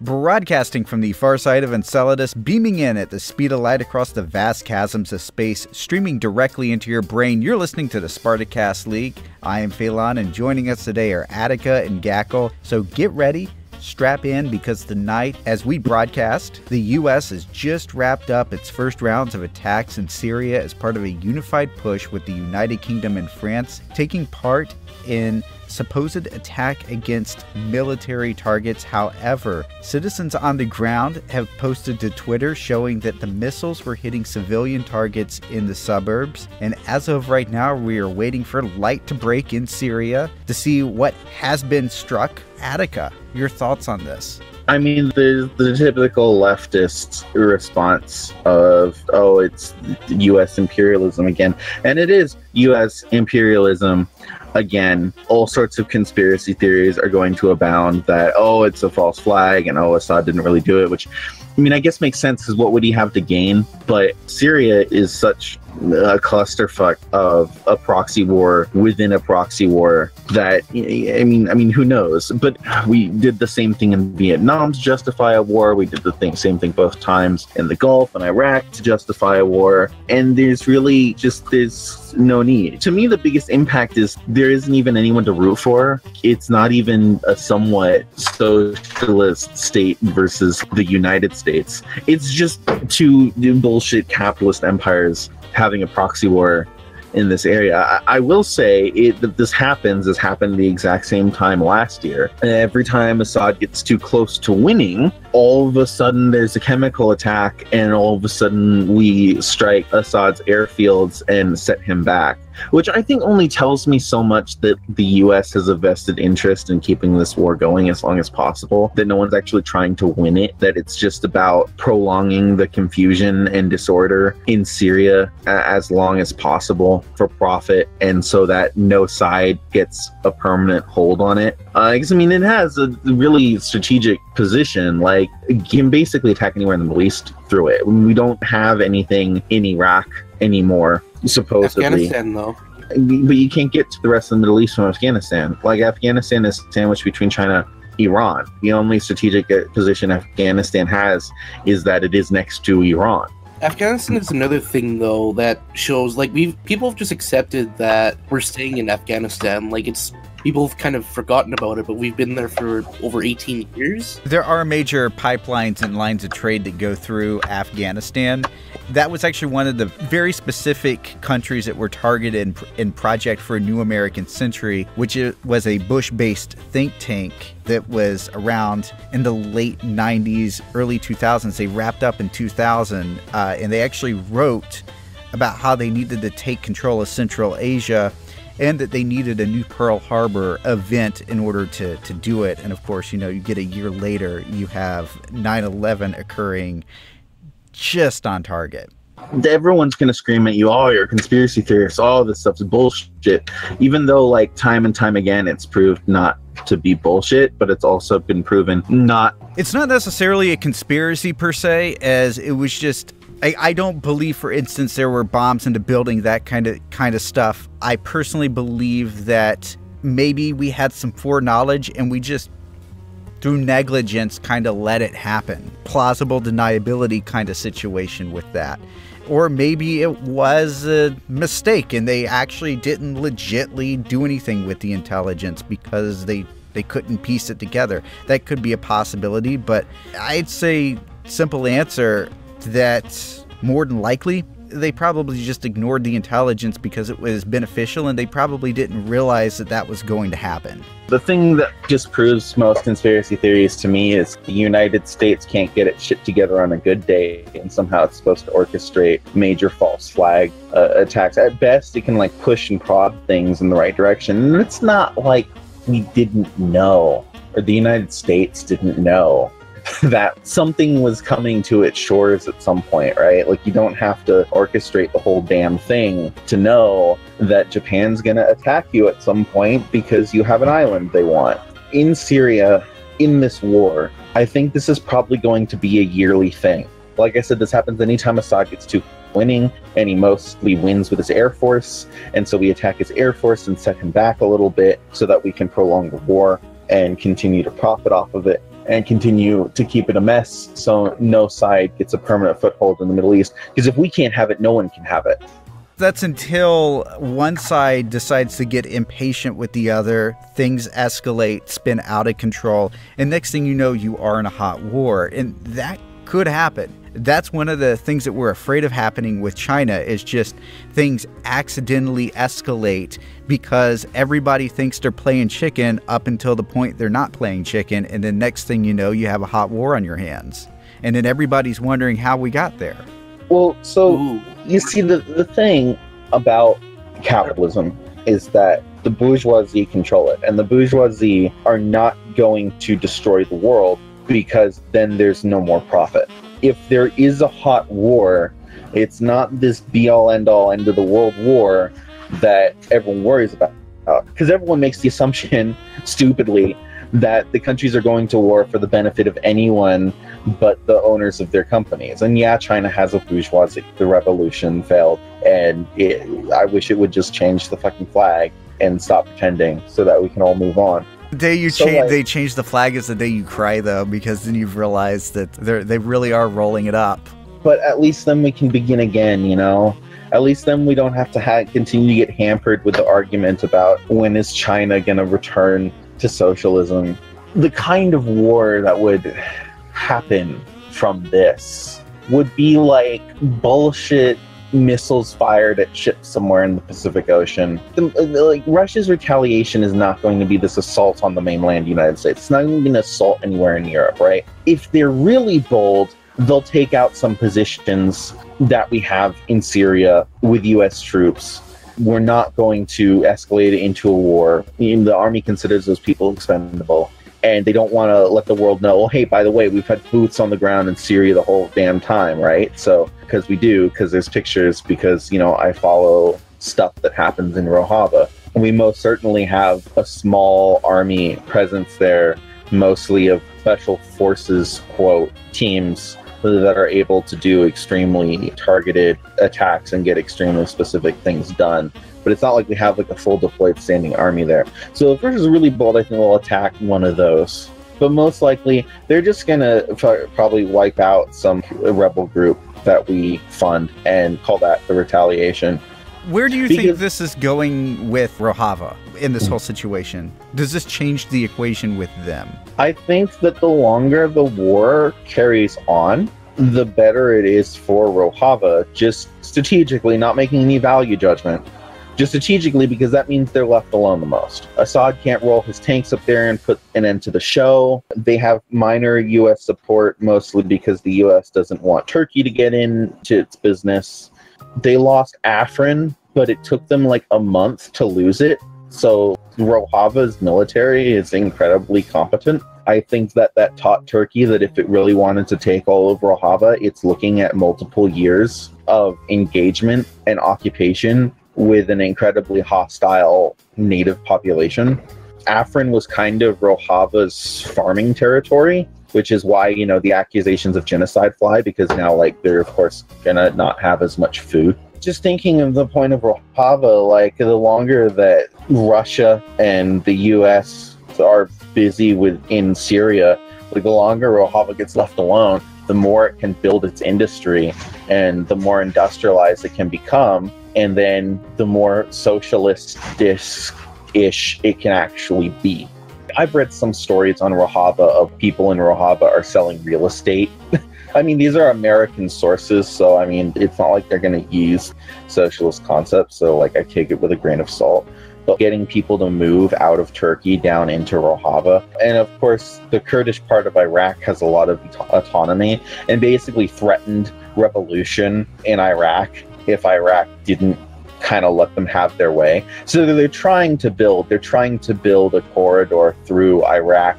Broadcasting from the far side of Enceladus, beaming in at the speed of light across the vast chasms of space, streaming directly into your brain, you're listening to the Spartacast League. I am Faolan, and joining us today are Attica and Gakell. So get ready, strap in, because tonight, as we broadcast, the U.S. has just wrapped up its first rounds of attacks in Syria as part of a unified push with the United Kingdom and France taking part in supposed attack against military targets. However, citizens on the ground have posted to Twitter showing that the missiles were hitting civilian targets in the suburbs. And as of right now, we are waiting for light to break in Syria to see what has been struck. Attica, your thoughts on this? I mean, the the typical leftist response of, oh, it's U.S. imperialism again. And it is U.S. imperialism again, all sorts of conspiracy theories are going to abound that, oh, it's a false flag and oh, Assad didn't really do it, which I mean, I guess makes sense because what would he have to gain? But Syria is such a clusterfuck of a proxy war within a proxy war that I mean I mean who knows? But we did the same thing in Vietnam to justify a war. We did the thing, same thing both times in the Gulf and Iraq to justify a war. And there's really just there's no need. To me the biggest impact is there isn't even anyone to root for. It's not even a somewhat socialist state versus the United States. It's just two bullshit capitalist empires having a proxy war in this area. I, I will say it, that this happens has happened the exact same time last year. Every time Assad gets too close to winning, all of a sudden there's a chemical attack, and all of a sudden we strike Assad's airfields and set him back which I think only tells me so much that the US has a vested interest in keeping this war going as long as possible, that no one's actually trying to win it, that it's just about prolonging the confusion and disorder in Syria as long as possible for profit, and so that no side gets a permanent hold on it. Uh, I mean, it has a really strategic position. Like, you can basically attack anywhere in the Middle East through it. We don't have anything in Iraq anymore supposedly. Afghanistan, though. But you can't get to the rest of the Middle East from Afghanistan. Like Afghanistan is sandwiched between China, Iran. The only strategic uh, position Afghanistan has is that it is next to Iran. Afghanistan is another thing though that shows like we people have just accepted that we're staying in Afghanistan. Like it's people have kind of forgotten about it, but we've been there for over 18 years. There are major pipelines and lines of trade that go through Afghanistan. That was actually one of the very specific countries that were targeted in, in Project for a New American Century, which was a Bush based think tank that was around in the late 90s, early 2000s. They wrapped up in 2000, uh, and they actually wrote about how they needed to take control of Central Asia and that they needed a new Pearl Harbor event in order to, to do it. And of course, you know, you get a year later, you have 9 11 occurring just on target. Everyone's going to scream at you, oh, you're a conspiracy theorist, all this stuff's bullshit. Even though, like, time and time again, it's proved not to be bullshit, but it's also been proven not. It's not necessarily a conspiracy per se, as it was just I, I don't believe, for instance, there were bombs into building that kind of kind of stuff. I personally believe that maybe we had some foreknowledge and we just through negligence kind of let it happen. Plausible deniability kind of situation with that. Or maybe it was a mistake and they actually didn't legitly do anything with the intelligence because they they couldn't piece it together. That could be a possibility, but I'd say simple answer that more than likely they probably just ignored the intelligence because it was beneficial and they probably didn't realize that that was going to happen. The thing that just proves most conspiracy theories to me is the United States can't get its shit together on a good day and somehow it's supposed to orchestrate major false flag uh, attacks. At best, it can like push and prod things in the right direction. And it's not like we didn't know or the United States didn't know that something was coming to its shores at some point, right? Like you don't have to orchestrate the whole damn thing to know that Japan's going to attack you at some point because you have an island they want. In Syria, in this war, I think this is probably going to be a yearly thing. Like I said, this happens anytime Assad gets too winning, and he mostly wins with his air force. And so we attack his air force and set him back a little bit so that we can prolong the war and continue to profit off of it and continue to keep it a mess so no side gets a permanent foothold in the Middle East. Because if we can't have it, no one can have it. That's until one side decides to get impatient with the other, things escalate, spin out of control, and next thing you know, you are in a hot war. And that could happen. That's one of the things that we're afraid of happening with China is just things accidentally escalate because everybody thinks they're playing chicken up until the point they're not playing chicken and then next thing you know you have a hot war on your hands. And then everybody's wondering how we got there. Well, so Ooh. you see, the, the thing about capitalism is that the bourgeoisie control it, and the bourgeoisie are not going to destroy the world because then there's no more profit. If there is a hot war, it's not this be all end all end of the world war that everyone worries about. Because everyone makes the assumption, stupidly, that the countries are going to war for the benefit of anyone but the owners of their companies. And yeah, China has a bourgeoisie. The revolution failed, and it, I wish it would just change the fucking flag and stop pretending so that we can all move on. The day you So, change, like- they change the flag is the day you cry, though, because then you've realized that they they really are rolling it up. But at least then we can begin again, you know? At least then we don't have to ha- continue to get hampered with the argument about when is China going to return to socialism. The kind of war that would happen from this would be like bullshit missiles fired at ships somewhere in the Pacific Ocean. The, the- like Russia's retaliation is not going to be this assault on the mainland United States. It's not even going to assault anywhere in Europe, right? If they're really bold, they'll take out some positions that we have in Syria with US troops. We're not going to escalate it into a war. The army considers those people expendable. And they don't want to let the world know, oh, hey, by the way, we've had boots on the ground in Syria the whole damn time, right? So, because we do, because there's pictures, because, you know, I follow stuff that happens in Rojava. And we most certainly have a small army presence there, mostly of special forces, quote, teams that are able to do extremely targeted attacks and get extremely specific things done. But it's not like we have like a full deployed standing army there. So if Russia's really bold, I think we'll attack one of those. But most likely, they're just gonna probably wipe out some rebel group that we fund and call that the retaliation. Where do you think this is going with Rojava in this whole situation? Does this change the equation with them? I think that the longer the war carries on, the better it is for Rojava, just strategically, not making any value judgment. Just strategically, because that means they're left alone the most. Assad can't roll his tanks up there and put an end to the show. They have minor U.S. support, mostly because the U.S. doesn't want Turkey to get into its business. They lost Afrin, but it took them like a month to lose it. So Rojava's military is incredibly competent. I think that that taught Turkey that if it really wanted to take all of Rojava, it's looking at multiple years of engagement and occupation with an incredibly hostile native population. Afrin was kind of Rojava's farming territory, which is why, you know, the accusations of genocide fly because now, like, they're, of course, gonna not have as much food. Just thinking of the point of Rojava, like, the longer that Russia and the US are busy within Syria, like, the longer Rojava gets left alone, the more it can build its industry and the more industrialized it can become. And then the more socialist ish it can actually be. I've read some stories on Rojava of people in Rojava are selling real estate. I mean, these are American sources, so I mean, it's not like they're going to use socialist concepts. So, like, I take it with a grain of salt. But getting people to move out of Turkey down into Rojava. And of course, the Kurdish part of Iraq has a lot of auto- autonomy and basically threatened revolution in Iraq if Iraq didn't kind of let them have their way. So they're trying to build, they're trying to build a corridor through Iraq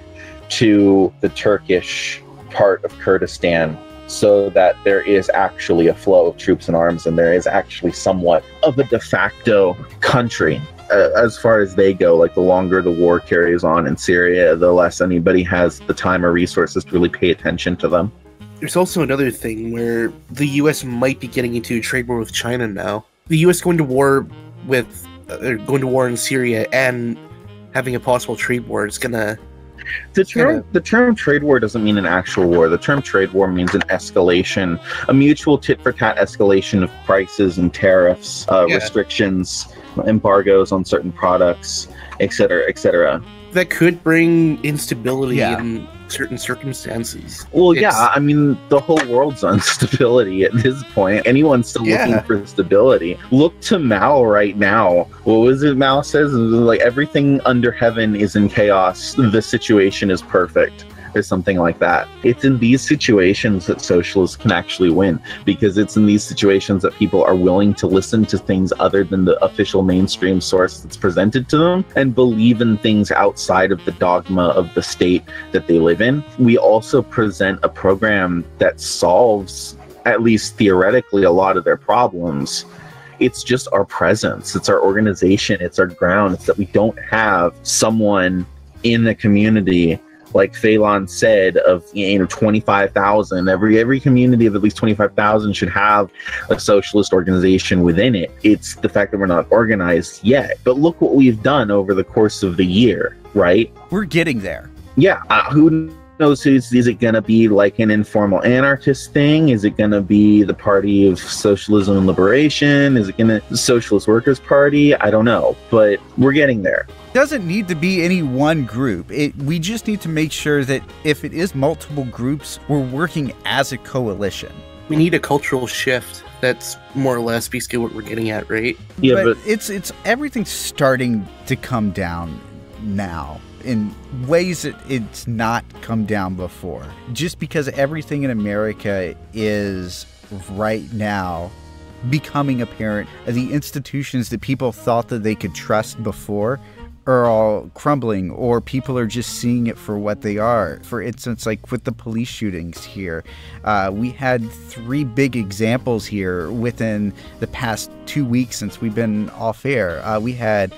to the Turkish part of Kurdistan so that there is actually a flow of troops and arms and there is actually somewhat of a de facto country. Uh, as far as they go, like the longer the war carries on in Syria, the less anybody has the time or resources to really pay attention to them. There's also another thing where the U.S. might be getting into a trade war with China now. The U.S. going to war with, uh, going to war in Syria and having a possible trade war is gonna The term the term trade war doesn't mean an actual war. The term trade war means an escalation, a mutual tit for tat escalation of prices and tariffs, uh, Yeah. restrictions, embargoes on certain products, et cetera, et cetera. That could bring instability Yeah. in certain circumstances. Well, It's- yeah, I mean, the whole world's on stability at this point. Anyone's still Yeah. looking for stability. Look to Mao right now. What was it Mao says? Like, everything under heaven is in chaos. The situation is perfect. Or something like that. It's in these situations that socialists can actually win because it's in these situations that people are willing to listen to things other than the official mainstream source that's presented to them and believe in things outside of the dogma of the state that they live in. We also present a program that solves, at least theoretically, a lot of their problems. It's just our presence, it's our organization, it's our ground. It's that we don't have someone in the community like Faolan said, of you know twenty five thousand. Every every community of at least twenty five thousand should have a socialist organization within it. It's the fact that we're not organized yet. But look what we've done over the course of the year, right? We're getting there. Yeah, uh, who knows? Is, is it going to be like an informal anarchist thing? Is it going to be the Party of Socialism and Liberation? Is it going to Socialist Workers Party? I don't know, but we're getting there. it doesn't need to be any one group. It we just need to make sure that if it is multiple groups, we're working as a coalition. We need a cultural shift. That's more or less basically what we're getting at, right? Yeah, but, but it's it's everything's starting to come down now in ways that it's not come down before. Just because everything in America is right now becoming apparent, the institutions that people thought that they could trust before are all crumbling or people are just seeing it for what they are. For instance, like with the police shootings here, uh, we had three big examples here within the past two weeks since we've been off air. Uh, we had,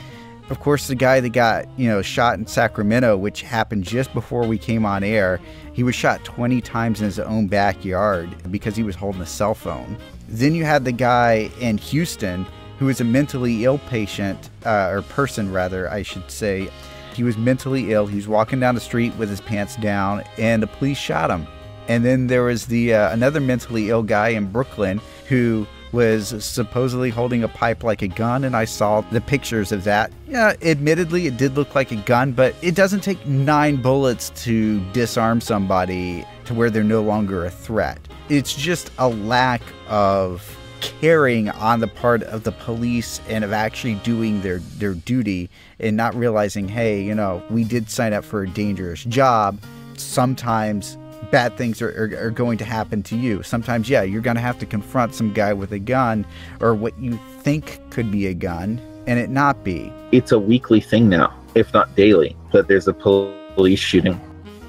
of course, the guy that got you know shot in Sacramento, which happened just before we came on air. He was shot 20 times in his own backyard because he was holding a cell phone. Then you had the guy in Houston who was a mentally ill patient, uh, or person rather, I should say. He was mentally ill. He was walking down the street with his pants down, and the police shot him. And then there was the uh, another mentally ill guy in Brooklyn who was supposedly holding a pipe like a gun, and I saw the pictures of that. Yeah, admittedly, it did look like a gun, but it doesn't take nine bullets to disarm somebody to where they're no longer a threat. It's just a lack of caring on the part of the police and of actually doing their, their duty and not realizing, hey, you know, we did sign up for a dangerous job. Sometimes bad things are, are, are going to happen to you. Sometimes, yeah, you're going to have to confront some guy with a gun or what you think could be a gun and it not be. it's a weekly thing now, if not daily, that there's a pol- police shooting.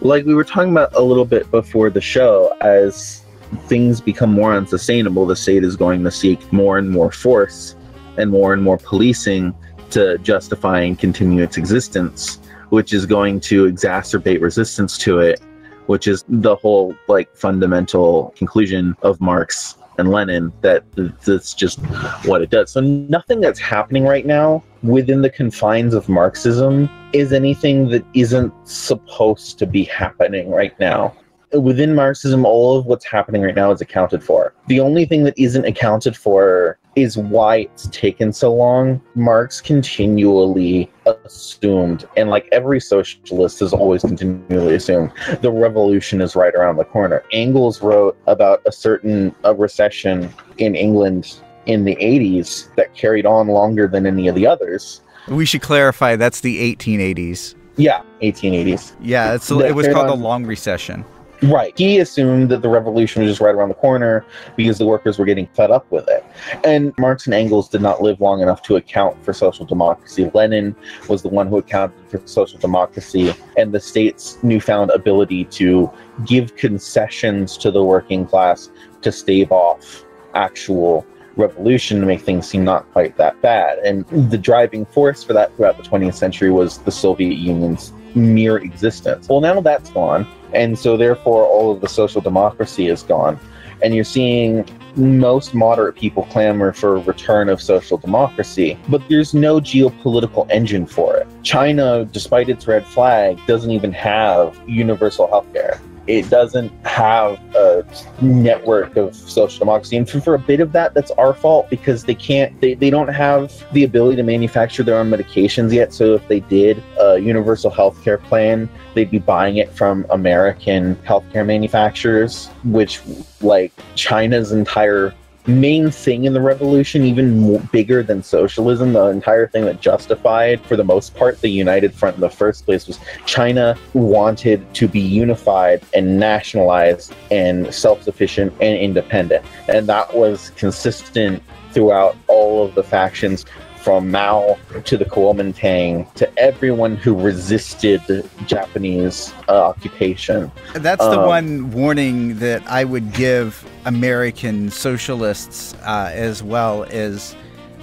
Like we were talking about a little bit before the show, as things become more unsustainable, the state is going to seek more and more force and more and more policing to justify and continue its existence, which is going to exacerbate resistance to it, which is the whole like fundamental conclusion of Marx and Lenin that that's just what it does. So nothing that's happening right now within the confines of Marxism is anything that isn't supposed to be happening right now. Within Marxism, all of what's happening right now is accounted for. The only thing that isn't accounted for is why it's taken so long. Marx continually assumed, and like every socialist has always continually assumed, the revolution is right around the corner. Engels wrote about a certain a recession in England in the 80s that carried on longer than any of the others. We should clarify that's the 1880s. Yeah, 1880s. Yeah, it's, it was called the Long Recession. Right. He assumed that the revolution was just right around the corner because the workers were getting fed up with it. And Marx and Engels did not live long enough to account for social democracy. Lenin was the one who accounted for social democracy and the state's newfound ability to give concessions to the working class to stave off actual revolution to make things seem not quite that bad. And the driving force for that throughout the 20th century was the Soviet Union's mere existence. Well, now that's gone. And so, therefore, all of the social democracy is gone. and you're seeing most moderate people clamor for a return of social democracy, but there's no geopolitical engine for it. China, despite its red flag, doesn't even have universal healthcare it doesn't have a network of social democracy. And for, for, a bit of that, that's our fault because they can't, they, they don't have the ability to manufacture their own medications yet. So if they did a universal healthcare plan, they'd be buying it from American healthcare manufacturers, which, like, China's entire main thing in the revolution, even more, bigger than socialism, the entire thing that justified, for the most part, the United Front in the first place was China wanted to be unified and nationalized and self sufficient and independent. And that was consistent throughout all of the factions from Mao to the Kuomintang to everyone who resisted Japanese uh, occupation. That's the um, one warning that I would give American socialists uh, as well is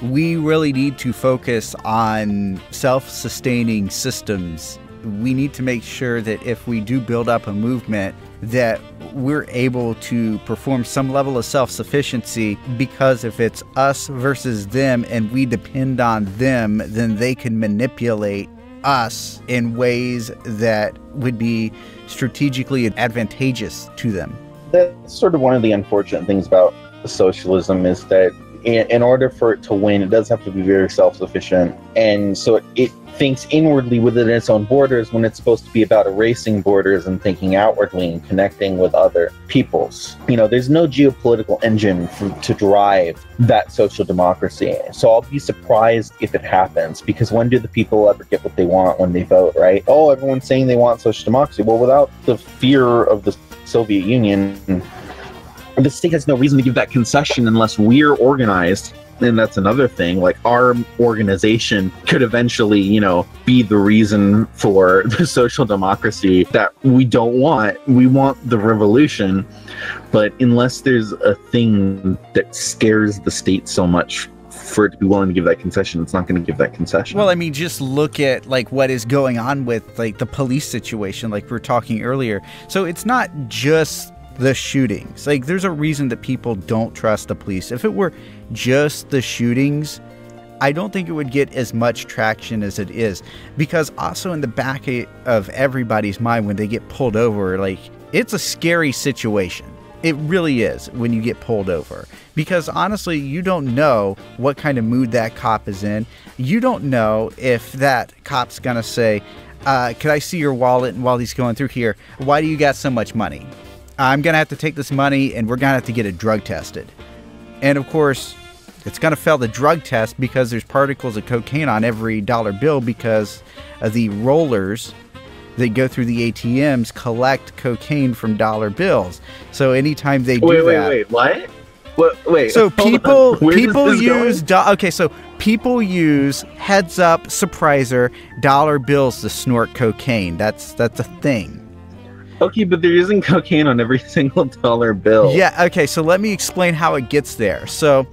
we really need to focus on self-sustaining systems. We need to make sure that if we do build up a movement that we're able to perform some level of self sufficiency because if it's us versus them and we depend on them, then they can manipulate us in ways that would be strategically advantageous to them. That's sort of one of the unfortunate things about socialism is that in, order for it to win, it does have to be very self sufficient. And so it, thinks inwardly within its own borders when it's supposed to be about erasing borders and thinking outwardly and connecting with other peoples. You know, there's no geopolitical engine for, to drive that social democracy. So I'll be surprised if it happens because when do the people ever get what they want when they vote, right? Oh, everyone's saying they want social democracy. Well, without the fear of the Soviet Union, the state has no reason to give that concession unless we're organized and that's another thing like our organization could eventually you know be the reason for the social democracy that we don't want we want the revolution but unless there's a thing that scares the state so much for it to be willing to give that concession, it's not going to give that concession. Well, I mean, just look at like what is going on with like the police situation, like we were talking earlier. So it's not just the shootings. Like, there's a reason that people don't trust the police. If it were just the shootings, I don't think it would get as much traction as it is. Because also in the back of everybody's mind when they get pulled over, like, it's a scary situation. It really is when you get pulled over. Because honestly, you don't know what kind of mood that cop is in. You don't know if that cop's to say, uh, Could I see your wallet? And while he's going through here, why do you got so much money? I'm going to have to take this money and we're going to have to get it drug tested. And of course, it's going to fail the drug test because there's particles of cocaine on every dollar bill because of the rollers that go through the ATMs collect cocaine from dollar bills. So anytime they do wait, that, wait, wait, what? What, wait. So people people use do, okay. So people use heads up surpriser dollar bills to snort cocaine. That's that's a thing. Okay, but they're using cocaine on every single dollar bill. Yeah, okay, so let me explain how it gets there. So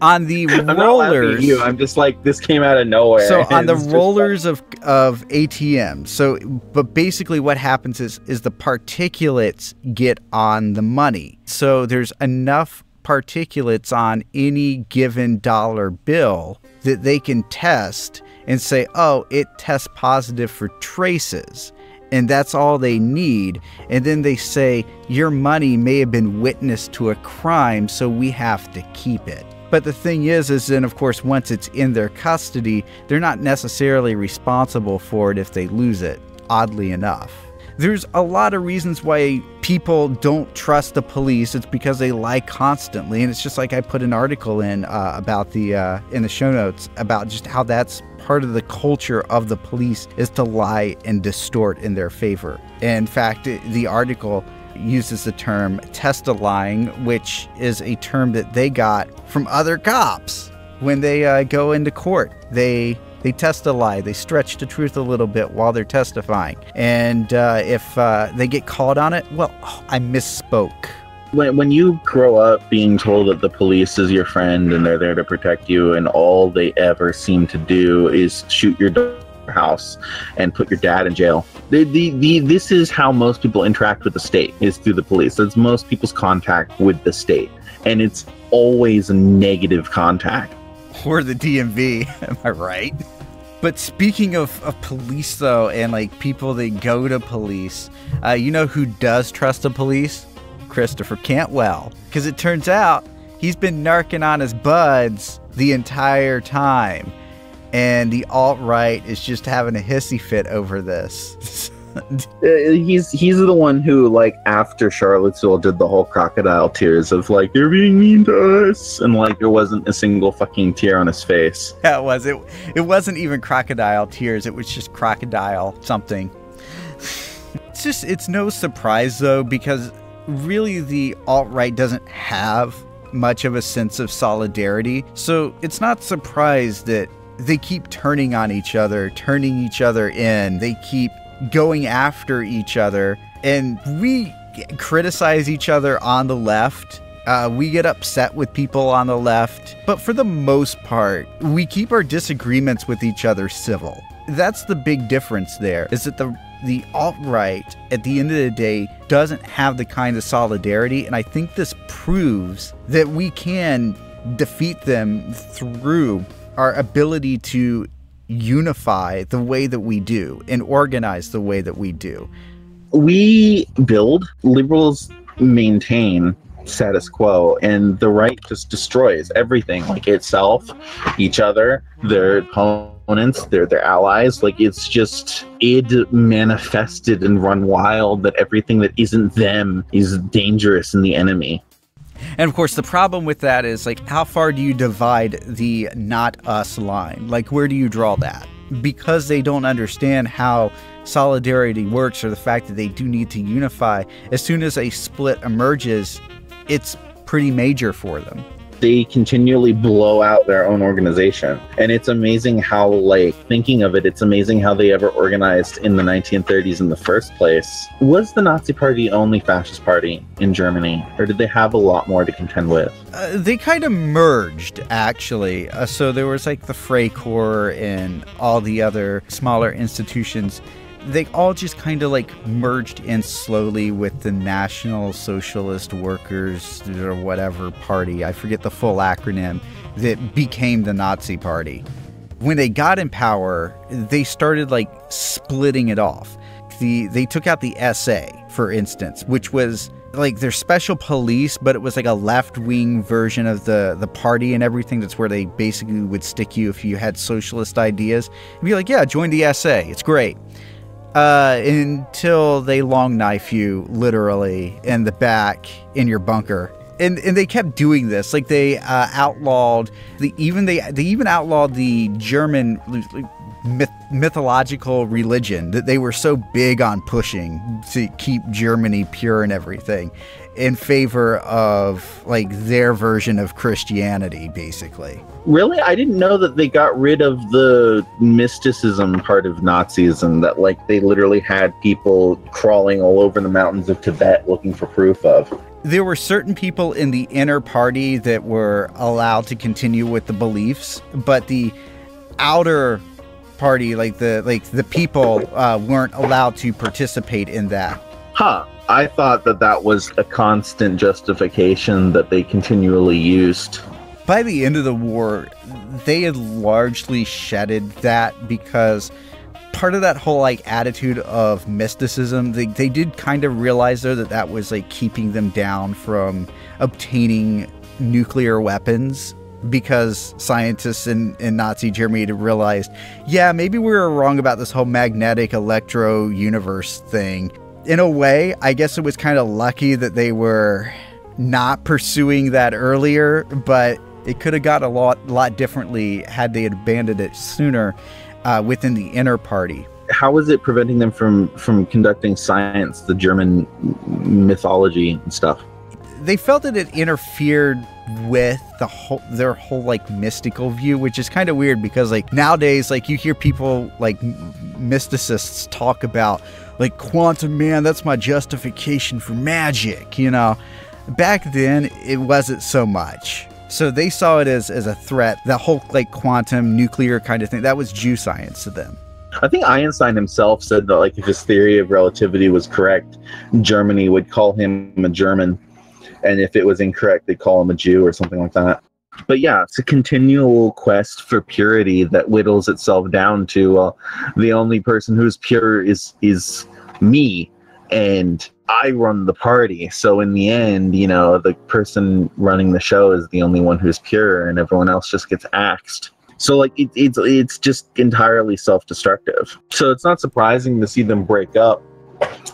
on the I'm rollers you. I'm just like this came out of nowhere. So on the rollers like... of of ATM. So but basically what happens is is the particulates get on the money. So there's enough particulates on any given dollar bill that they can test and say, "Oh, it tests positive for traces." And that's all they need. And then they say, Your money may have been witness to a crime, so we have to keep it. But the thing is, is then of course, once it's in their custody, they're not necessarily responsible for it if they lose it, oddly enough. There's a lot of reasons why people don't trust the police. It's because they lie constantly, and it's just like I put an article in uh, about the uh, in the show notes about just how that's part of the culture of the police is to lie and distort in their favor. In fact, the article uses the term testilying, which is a term that they got from other cops when they uh, go into court. They they test a lie. They stretch the truth a little bit while they're testifying. And uh, if uh, they get called on it, well, oh, I misspoke when, when you grow up being told that the police is your friend and they're there to protect you and all they ever seem to do is shoot your house and put your dad in jail. The, the, the, this is how most people interact with the state is through the police. That's most people's contact with the state. And it's always a negative contact. Or the DMV, am I right? But speaking of, of police, though, and like people that go to police, uh, you know who does trust the police? Christopher Cantwell. Because it turns out he's been narking on his buds the entire time. And the alt right is just having a hissy fit over this. Uh, he's he's the one who like after Charlottesville did the whole crocodile tears of like you're being mean to us and like there wasn't a single fucking tear on his face. Yeah, it was. It it wasn't even crocodile tears. It was just crocodile something. It's just it's no surprise though because really the alt right doesn't have much of a sense of solidarity. So it's not surprised that they keep turning on each other, turning each other in. They keep going after each other. And we criticize each other on the left. Uh, we get upset with people on the left. But for the most part, we keep our disagreements with each other civil. That's the big difference there, is that the the alt right, at the end of the day, doesn't have the kind of solidarity. And I think this proves that we can defeat them through our ability to unify the way that we do and organize the way that we do. We build, liberals maintain status quo, and the right just destroys everything like itself, each other, their opponents, their their allies. Like it's just id manifested and run wild that everything that isn't them is dangerous and the enemy. And of course, the problem with that is like, how far do you divide the not us line? Like, where do you draw that? Because they don't understand how solidarity works or the fact that they do need to unify, as soon as a split emerges, it's pretty major for them they continually blow out their own organization. And it's amazing how, like, thinking of it, it's amazing how they ever organized in the 1930s in the first place. Was the Nazi Party only fascist party in Germany, or did they have a lot more to contend with? Uh, they kind of merged, actually. Uh, so there was like the Freikorps and all the other smaller institutions they all just kind of like merged in slowly with the National Socialist Workers or whatever party. I forget the full acronym that became the Nazi Party. When they got in power, they started like splitting it off. The they took out the SA, for instance, which was like their special police, but it was like a left wing version of the the party and everything. That's where they basically would stick you if you had socialist ideas. And be like, yeah, join the SA. It's great uh, until they long knife you literally in the back in your bunker. And, and they kept doing this. Like they uh, outlawed the even they they even outlawed the German myth, mythological religion that they were so big on pushing to keep Germany pure and everything in favor of like their version of Christianity, basically. Really? I didn't know that they got rid of the mysticism part of Nazism, that like they literally had people crawling all over the mountains of Tibet looking for proof of. There were certain people in the inner party that were allowed to continue with the beliefs, but the outer party, like the like the people, uh, weren't allowed to participate in that. Huh. I thought that that was a constant justification that they continually used. By the end of the war, they had largely shedded that because part of that whole like attitude of mysticism, they, they did kind of realize though that that was like keeping them down from obtaining nuclear weapons because scientists in, in Nazi Germany realized, yeah, maybe we were wrong about this whole magnetic electro universe thing in a way, I guess it was kind of lucky that they were not pursuing that earlier, but it could have got a lot lot differently had they had abandoned it sooner uh, within the inner party. How was it preventing them from from conducting science, the German mythology and stuff? They felt that it interfered with the whole their whole like mystical view which is kind of weird because like nowadays like you hear people like mysticists talk about like quantum man that's my justification for magic you know? Back then it wasn't so much. So they saw it as as a threat that whole like quantum nuclear kind of thing. That was jew science to them. I think Einstein himself said that like if his theory of relativity was correct, Germany would call him a German, and if it was incorrect, they'd call him a Jew or something like that. But yeah, it's a continual quest for purity that whittles itself down to uh, the only person who's pure is is me, and I run the party. So in the end, you know, the person running the show is the only one who's pure, and everyone else just gets axed. So like it, it's it's just entirely self-destructive. So it's not surprising to see them break up.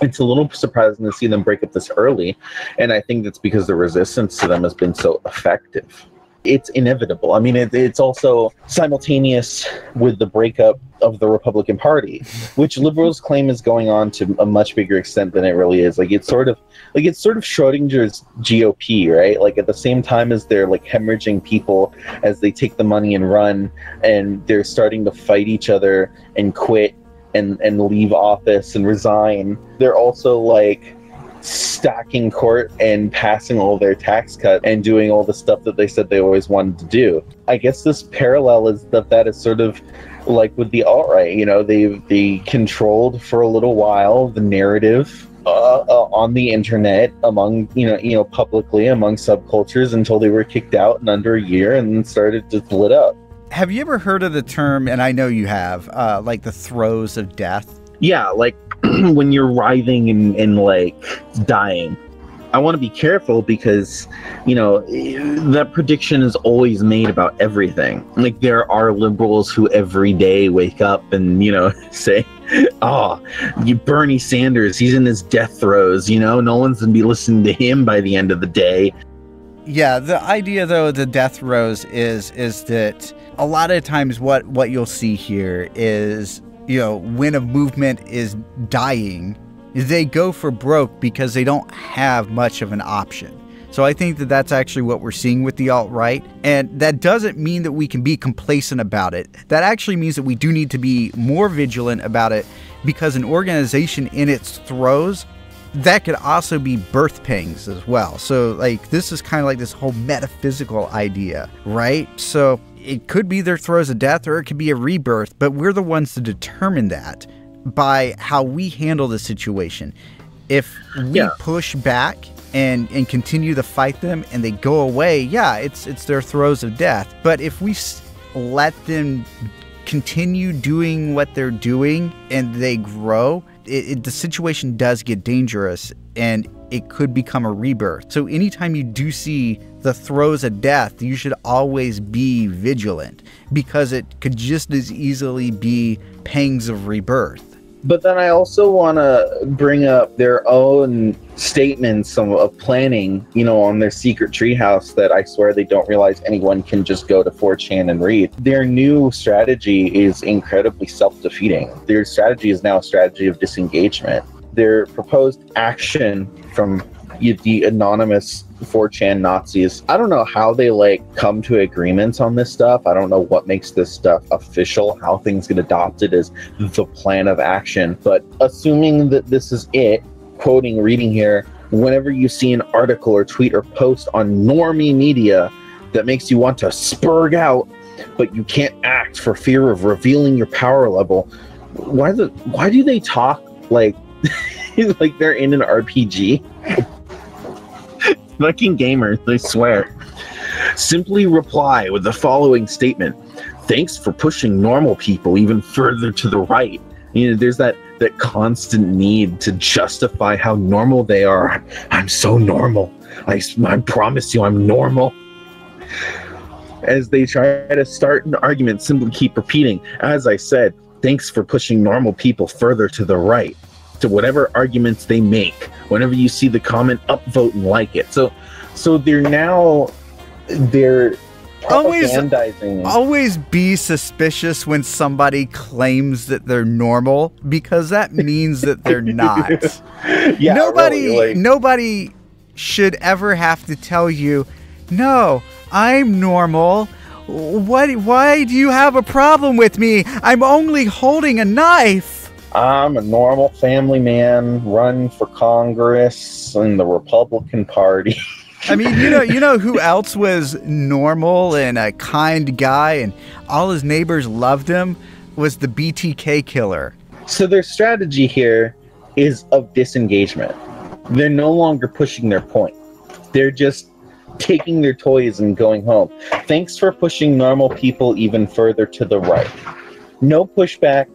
It's a little surprising to see them break up this early, and I think that's because the resistance to them has been so effective it's inevitable. I mean, it, it's also simultaneous with the breakup of the Republican Party, which liberals claim is going on to a much bigger extent than it really is. Like it's sort of like it's sort of Schrodinger's GOP, right? Like at the same time as they're like hemorrhaging people as they take the money and run, and they're starting to fight each other and quit and and leave office and resign. They're also like stacking court and passing all their tax cut and doing all the stuff that they said they always wanted to do. I guess this parallel is that that is sort of like with the alt right. You know, they they controlled for a little while the narrative. Uh, uh, on the internet, among you know, you know, publicly among subcultures, until they were kicked out in under a year, and then started to split up. Have you ever heard of the term? And I know you have, uh, like the throes of death. Yeah, like when you're writhing and, and like dying. I want to be careful because, you know, that prediction is always made about everything. Like, there are liberals who every day wake up and, you know, say, oh, you Bernie Sanders, he's in his death throes, you know, no one's going to be listening to him by the end of the day. Yeah, the idea though, the death throes is is that a lot of times what what you'll see here is you know, when a movement is dying, they go for broke because they don't have much of an option. So I think that that's actually what we're seeing with the alt right. And that doesn't mean that we can be complacent about it. That actually means that we do need to be more vigilant about it because an organization in its throes that could also be birth pangs as well. So, like, this is kind of like this whole metaphysical idea, right? So, it could be their throes of death or it could be a rebirth, but we're the ones to determine that by how we handle the situation. If we yeah. push back and and continue to fight them and they go away, yeah, it's it's their throes of death. But if we let them continue doing what they're doing and they grow, it, it, the situation does get dangerous and it could become a rebirth. So anytime you do see the throes of death, you should always be vigilant because it could just as easily be pangs of rebirth. But then I also want to bring up their own statements of planning, you know, on their secret treehouse that I swear they don't realize anyone can just go to 4chan and read. Their new strategy is incredibly self defeating. Their strategy is now a strategy of disengagement their proposed action from the anonymous 4chan Nazis. I don't know how they like come to agreements on this stuff. I don't know what makes this stuff official, how things get adopted as the plan of action. But assuming that this is it, quoting, reading here, whenever you see an article or tweet or post on normie media that makes you want to spurg out, but you can't act for fear of revealing your power level, why the why do they talk like like they're in an RPG. Fucking gamers, I swear. Simply reply with the following statement. Thanks for pushing normal people even further to the right. You know, there's that that constant need to justify how normal they are. I'm so normal. I, I promise you, I'm normal. As they try to start an argument, simply keep repeating, as I said, thanks for pushing normal people further to the right to whatever arguments they make. Whenever you see the comment, upvote and like it. So, so they're now they're always always be suspicious when somebody claims that they're normal because that means that they're not. yeah, nobody really, like... nobody should ever have to tell you, "No, I'm normal." What why do you have a problem with me? I'm only holding a knife. I'm a normal family man, run for Congress in the Republican Party. I mean, you know, you know who else was normal and a kind guy, and all his neighbors loved him. was the BTK killer. So their strategy here is of disengagement. They're no longer pushing their point. They're just taking their toys and going home. Thanks for pushing normal people even further to the right. No pushback,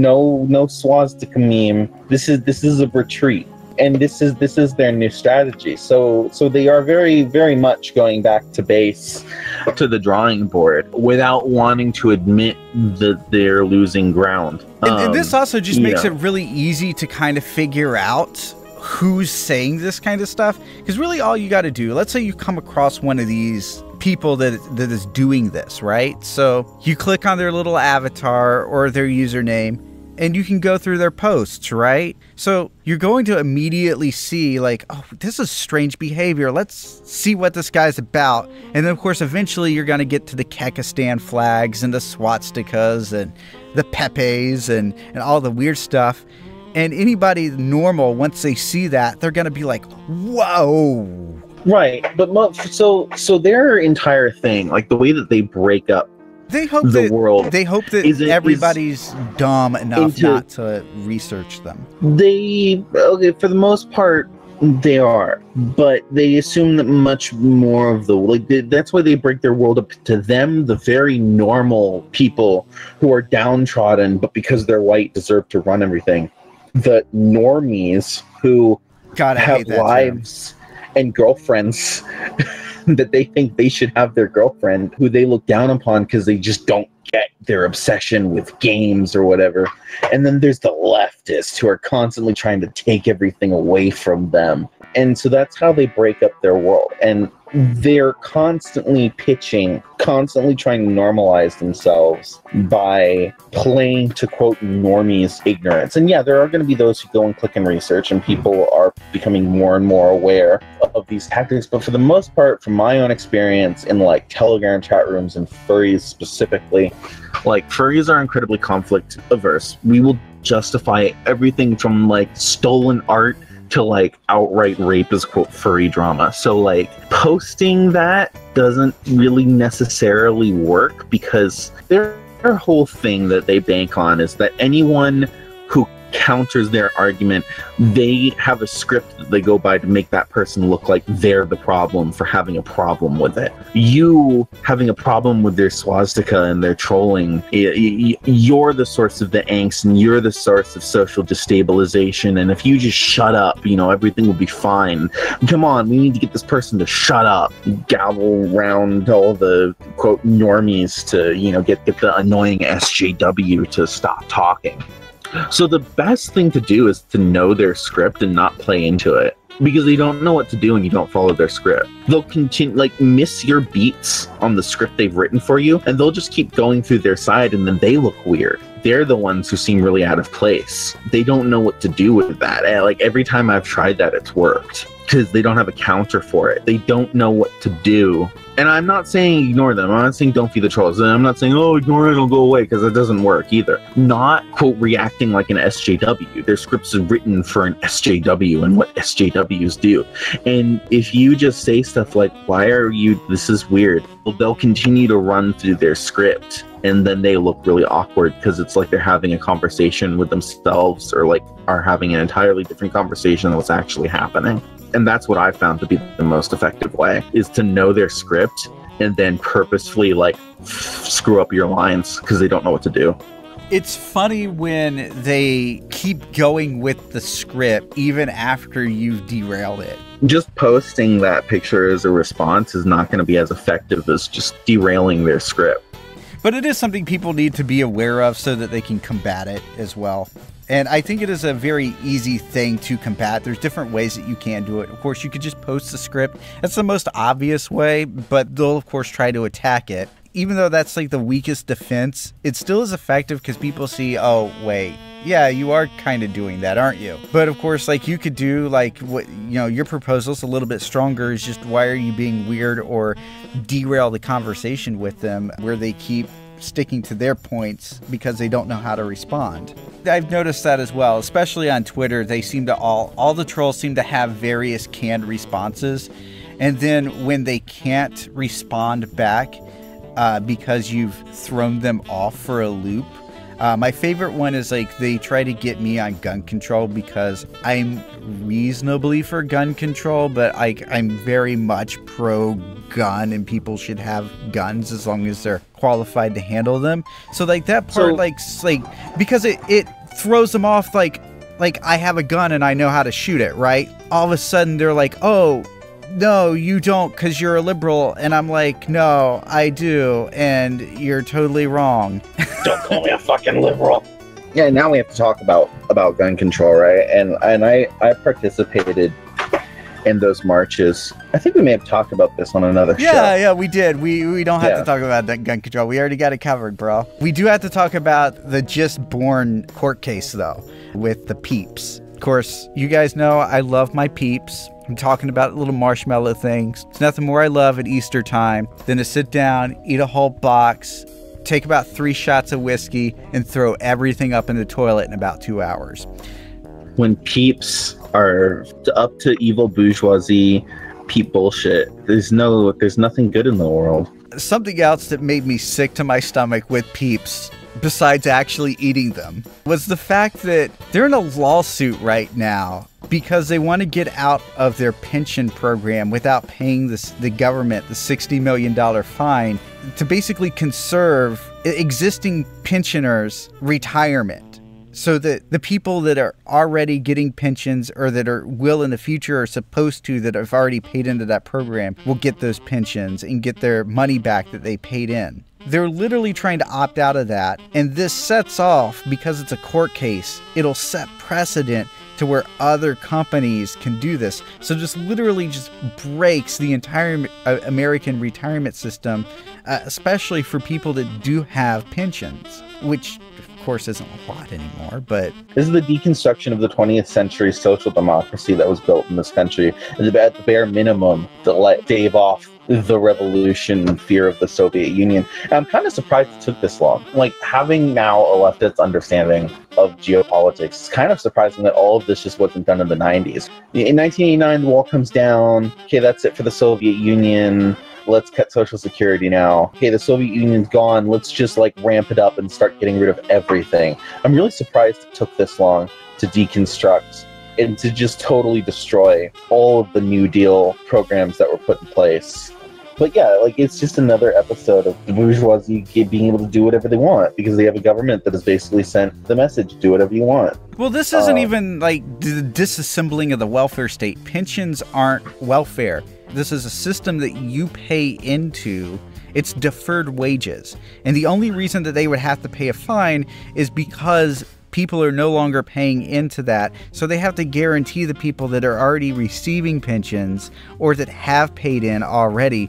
no no swastika meme. This is this is a retreat. And this is this is their new strategy. So so they are very very much going back to base to the drawing board without wanting to admit that they're losing ground. And, and this Um, also just makes yeah. it really easy to kind of figure out who's saying this kind of stuff. Because really, all you got to do, let's say you come across one of these people that that is doing this, right? So you click on their little avatar or their username. And you can go through their posts, right? So you're going to immediately see, like, oh, this is strange behavior. Let's see what this guy's about. And then, of course, eventually you're going to get to the Kekistan flags and the swastikas and the Pepes and, and all the weird stuff. And anybody normal, once they see that, they're going to be like, whoa. Right, but so so their entire thing, like the way that they break up They hope the that world, they hope that is it- everybody's dumb enough into- not to research them. they okay for the most part they are, but they assume that much more of the like they, that's why they break their world up to them, the very normal people who are downtrodden, but because they're white deserve to run everything. The normies who God, have lives. term. And girlfriends that they think they should have their girlfriend who they look down upon because they just don't get their obsession with games or whatever. And then there's the leftists who are constantly trying to take everything away from them. And so that's how they break up their world. And they're constantly pitching, constantly trying to normalize themselves by playing to quote normies ignorance. And yeah, there are going to be those who go and click and research, and people are becoming more and more aware of these tactics. But for the most part, from my own experience in like Telegram chat rooms and furries specifically, like furries are incredibly conflict averse. We will justify everything from like stolen art to like outright rape is quote furry drama. So like posting that doesn't really necessarily work because their whole thing that they bank on is that anyone who counters their argument, they have a script that they go by to make that person look like they're the problem for having a problem with it. You having a problem with their swastika and their trolling, you're the source of the angst and you're the source of social destabilization. And if you just shut up, you know, everything will be fine. Come on, we need to get this person to shut up, gavel around all the quote normies to, you know, get, get the annoying SJW to stop talking. So the best thing to do is to know their script and not play into it because they don't know what to do and you don't follow their script. They'll continue like miss your beats on the script they've written for you and they'll just keep going through their side and then they look weird. They're the ones who seem really out of place. They don't know what to do with that. And, like every time I've tried that it's worked because they don't have a counter for it. They don't know what to do. And I'm not saying ignore them. I'm not saying don't feed the trolls. And I'm not saying, oh, ignore it, it'll go away, because it doesn't work either. Not, quote, reacting like an SJW. Their scripts are written for an SJW and what SJWs do. And if you just say stuff like, why are you, this is weird, well, they'll continue to run through their script. And then they look really awkward because it's like they're having a conversation with themselves or like are having an entirely different conversation than what's actually happening. And that's what i found to be the most effective way is to know their script and then purposefully like screw up your lines because they don't know what to do. It's funny when they keep going with the script even after you've derailed it. just posting that picture as a response is not going to be as effective as just derailing their script But it is something people need to be aware of so that they can combat it as well. And I think it is a very easy thing to combat. There's different ways that you can do it. Of course, you could just post the script. That's the most obvious way, but they'll, of course, try to attack it. Even though that's like the weakest defense, it still is effective because people see, oh, wait, yeah, you are kind of doing that, aren't you? But of course, like you could do like what you know, your proposal's a little bit stronger. Is just why are you being weird or derail the conversation with them where they keep sticking to their points because they don't know how to respond. I've noticed that as well, especially on Twitter. They seem to all all the trolls seem to have various canned responses, and then when they can't respond back uh, because you've thrown them off for a loop, Uh, my favorite one is like they try to get me on gun control because I'm reasonably for gun control, but I, I'm very much pro gun and people should have guns as long as they're qualified to handle them. So like that part, So- like like because it it throws them off like like I have a gun and I know how to shoot it, right? All of a sudden they're like, oh. No, you don't because you're a liberal. And I'm like, no, I do. And you're totally wrong. Don't call me a fucking liberal. Yeah, now we have to talk about about gun control, right? And and I I participated in those marches. I think we may have talked about this on another Yeah, show. yeah, we did. We we don't have Yeah. to talk about that gun control. We already got it covered, bro. We do have to talk about the just born court case though, with the peeps. Of course, you guys know I love my peeps. I'm talking about little marshmallow things. It's nothing more I love at Easter time than to sit down, eat a whole box, take about three shots of whiskey, and throw everything up in the toilet in about two hours. When peeps are up to evil bourgeoisie peep bullshit, there's no there's nothing good in the world. something else that made me sick to my stomach with peeps besides actually eating them was the fact that they're in a lawsuit right now because they want to get out of their pension program without paying this, the government the $60 million fine to basically conserve existing pensioners' retirement so that the people that are already getting pensions or that are will in the future are supposed to that have already paid into that program will get those pensions and get their money back that they paid in. They're literally trying to opt out of that, and this sets off because it's a court case. It'll set precedent to where other companies can do this. So just literally just breaks the entire uh, American retirement system, uh, especially for people that do have pensions, which of course isn't a lot anymore, but This is the deconstruction of the 20th century social democracy that was built in this country. And at the bare minimum, to let Dave off the revolution fear of the Soviet Union. And I'm kind of surprised it took this long. Like, having now a leftist understanding of geopolitics, it's kind of surprising that all of this just wasn't done in the 90s. In 1989, the wall comes down. Okay, that's it for the Soviet Union let's cut social security now. Okay, the Soviet Union's gone. Let's just like ramp it up and start getting rid of everything. I'm really surprised it took this long to deconstruct and to just totally destroy all of the New Deal programs that were put in place. But yeah, like it's just another episode of the bourgeoisie being able to do whatever they want because they have a government that has basically sent the message: do whatever you want. Well, this isn't Um, even like the disassembling of the welfare state. Pensions aren't welfare. This is a system that you pay into. It's deferred wages. And the only reason that they would have to pay a fine is because people are no longer paying into that. So they have to guarantee the people that are already receiving pensions or that have paid in already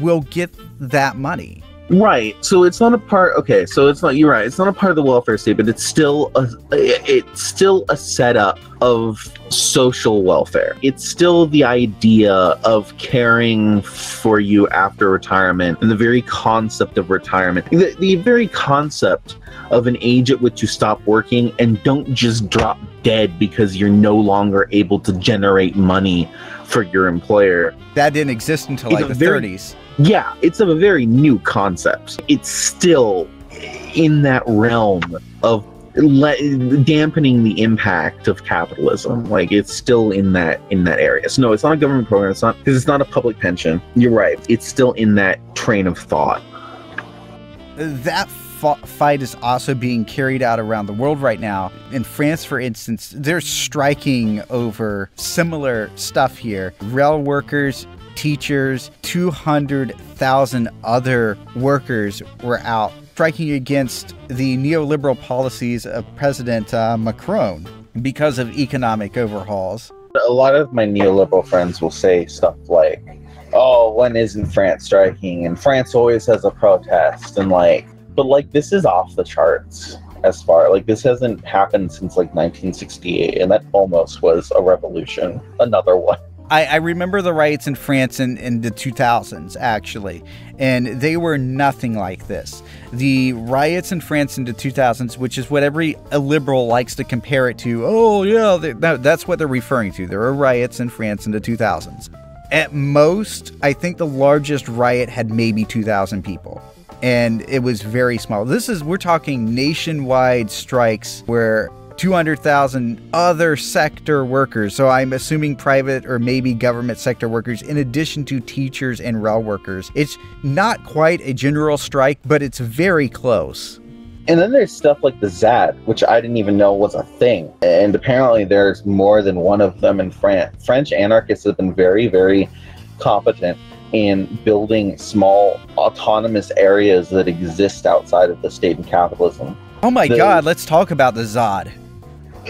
will get that money. Right. So it's not a part. Okay. So it's not. You're right. It's not a part of the welfare state, but it's still a. It's still a setup of social welfare. It's still the idea of caring for you after retirement and the very concept of retirement. The, the very concept of an age at which you stop working and don't just drop dead because you're no longer able to generate money for your employer. That didn't exist until It's like the very- 30s. Yeah, it's a very new concept. It's still in that realm of le- dampening the impact of capitalism. Like it's still in that in that area. So no, it's not a government program. It's not because it's not a public pension. You're right. It's still in that train of thought. that fight is also being carried out around the world right now. In France, for instance, they're striking over similar stuff here. Rail workers, teachers, 200,000 other workers were out striking against the neoliberal policies of President uh, Macron because of economic overhauls. A lot of my neoliberal friends will say stuff like, "Oh, when isn't France striking?" and France always has a protest, and like, but like this is off the charts as far like this hasn't happened since like 1968, and that almost was a revolution. Another one. I, I remember the riots in France in, in the 2000s, actually, and they were nothing like this. The riots in France in the 2000s, which is what every liberal likes to compare it to, oh, yeah, no, that's what they're referring to. There were riots in France in the 2000s. At most, I think the largest riot had maybe 2,000 people. And it was very small. This is, we're talking nationwide strikes where 200,000 other sector workers. So I'm assuming private or maybe government sector workers, in addition to teachers and rail workers. It's not quite a general strike, but it's very close. And then there's stuff like the ZAD, which I didn't even know was a thing. And apparently there's more than one of them in France. French anarchists have been very, very competent in building small autonomous areas that exist outside of the state and capitalism. Oh my The- god, let's talk about the Zod.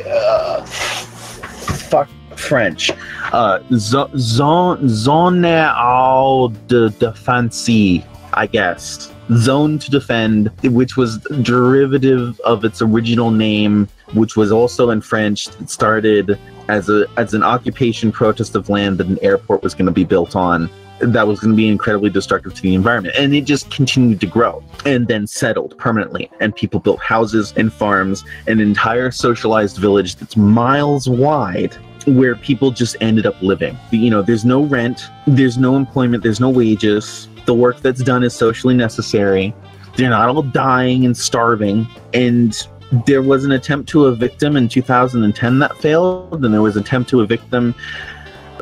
uh, fuck French. Uh, zone zone au de défense, I guess. Zone to defend, which was derivative of its original name, which was also in French. It started as a as an occupation protest of land that an airport was going to be built on. That was going to be incredibly destructive to the environment, and it just continued to grow and then settled permanently. And people built houses and farms, an entire socialized village that's miles wide where people just ended up living. You know, there's no rent, there's no employment, there's no wages. The work that's done is socially necessary. They're not all dying and starving. And there was an attempt to evict them in 2010 that failed, and there was an attempt to evict them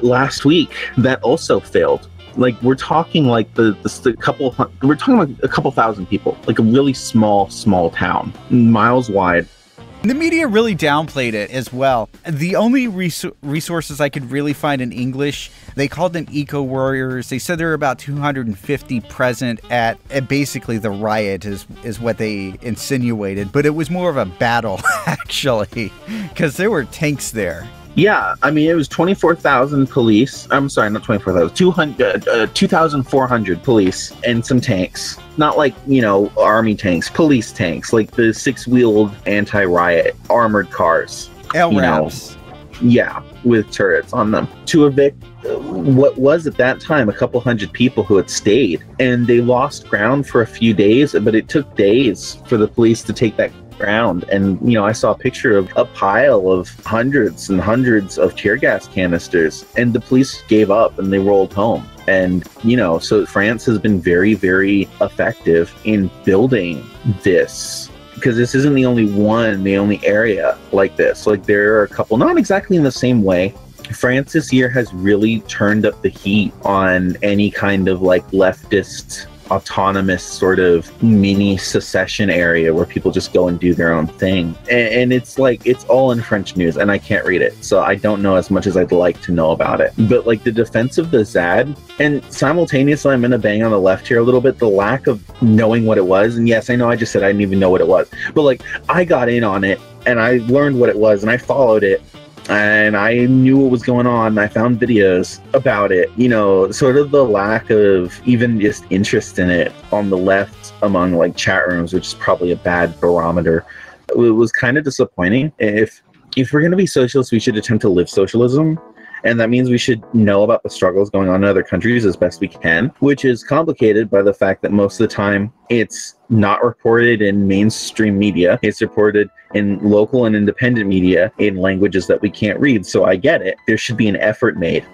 last week that also failed. Like we're talking like the the, the couple we're talking like a couple thousand people, like a really small small town, miles wide. The media really downplayed it as well. The only res- resources I could really find in English, they called them eco warriors. They said there were about 250 present at, at basically the riot is is what they insinuated, but it was more of a battle actually because there were tanks there. Yeah, I mean, it was 24,000 police. I'm sorry, not 24,000, 200, uh, 2,400 police and some tanks. Not like, you know, army tanks, police tanks, like the six wheeled anti riot armored cars. L You know. Yeah, with turrets on them to evict uh, what was at that time a couple hundred people who had stayed. And they lost ground for a few days, but it took days for the police to take that ground. And, you know, I saw a picture of a pile of hundreds and hundreds of tear gas canisters, and the police gave up and they rolled home. And, you know, so France has been very, very effective in building this because this isn't the only one, the only area like this. Like there are a couple, not exactly in the same way. France this year has really turned up the heat on any kind of like leftist autonomous sort of mini secession area where people just go and do their own thing. And, and it's like it's all in french news and i can't read it. So i don't know as much as i'd like to know about it. But like the defense of the zad and simultaneously i'm gonna bang on the left here a little bit the lack of knowing what it was. And yes i know i just said i didn't even know what it was but like i got in on it and i learned what it was and i followed it and I knew what was going on. I found videos about it. You know, sort of the lack of even just interest in it on the left among like chat rooms, which is probably a bad barometer. It was kind of disappointing. If if we're going to be socialists, we should attempt to live socialism. And that means we should know about the struggles going on in other countries as best we can, which is complicated by the fact that most of the time it's not reported in mainstream media. It's reported in local and independent media in languages that we can't read. So I get it. There should be an effort made.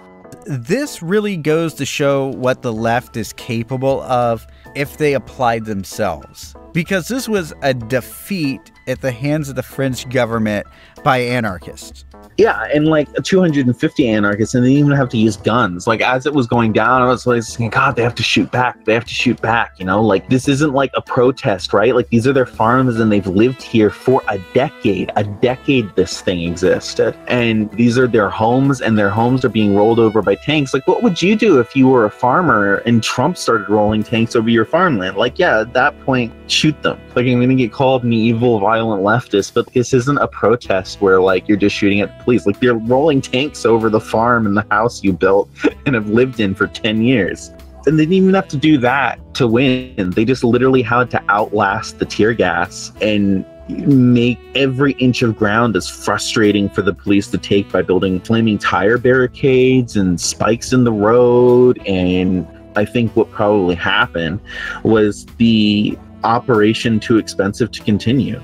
This really goes to show what the left is capable of if they applied themselves. Because this was a defeat at the hands of the French government by anarchists. Yeah, and like 250 anarchists, and they didn't even have to use guns. Like as it was going down, I was like, God, they have to shoot back. They have to shoot back. You know, like this isn't like a protest, right? Like these are their farms, and they've lived here for a decade. A decade, this thing existed, and these are their homes, and their homes are being rolled over by tanks. Like, what would you do if you were a farmer and Trump started rolling tanks over your farmland? Like, yeah, at that point, shoot them. Like, I'm gonna get called an evil, violent leftist, but this isn't a protest where like you're just shooting at police. Like, they're rolling tanks over the farm and the house you built and have lived in for 10 years. And they didn't even have to do that to win. They just literally had to outlast the tear gas and make every inch of ground as frustrating for the police to take by building flaming tire barricades and spikes in the road. And I think what probably happened was the operation too expensive to continue.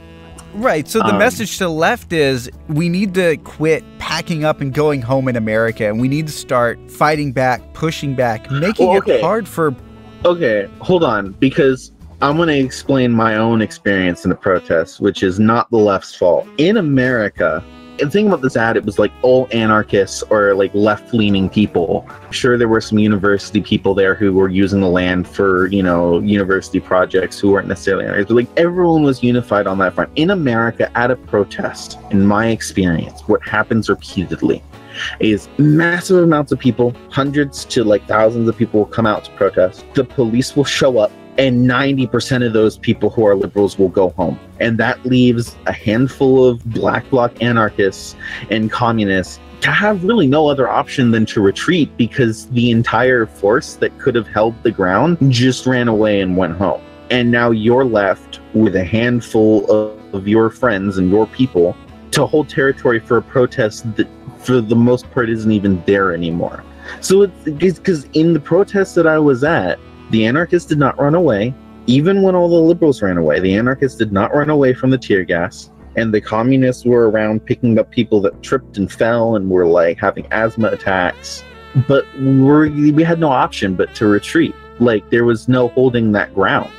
Right. So the Um, message to the left is we need to quit packing up and going home in America, and we need to start fighting back, pushing back, making Well, okay. it hard for. Okay, hold on, because I'm going to explain my own experience in the protests, which is not the left's fault. In America, the thing about this ZAD, it was like all anarchists or like left leaning people. Sure, there were some university people there who were using the land for, you know, university projects who weren't necessarily anarchists, but like everyone was unified on that front. In America, at a protest, in my experience, what happens repeatedly is massive amounts of people, hundreds to like thousands of people will come out to protest. The police will show up and 90% of those people who are liberals will go home. And that leaves a handful of black bloc anarchists and communists to have really no other option than to retreat because the entire force that could have held the ground just ran away and went home. And now you're left with a handful of, your friends and your people to hold territory for a protest that, for the most part, isn't even there anymore. So it's because in the protests that I was at, the anarchists did not run away. Even when all the liberals ran away, the anarchists did not run away from the tear gas. And the communists were around picking up people that tripped and fell and were like having asthma attacks. But we we had no option but to retreat. Like there was no holding that ground.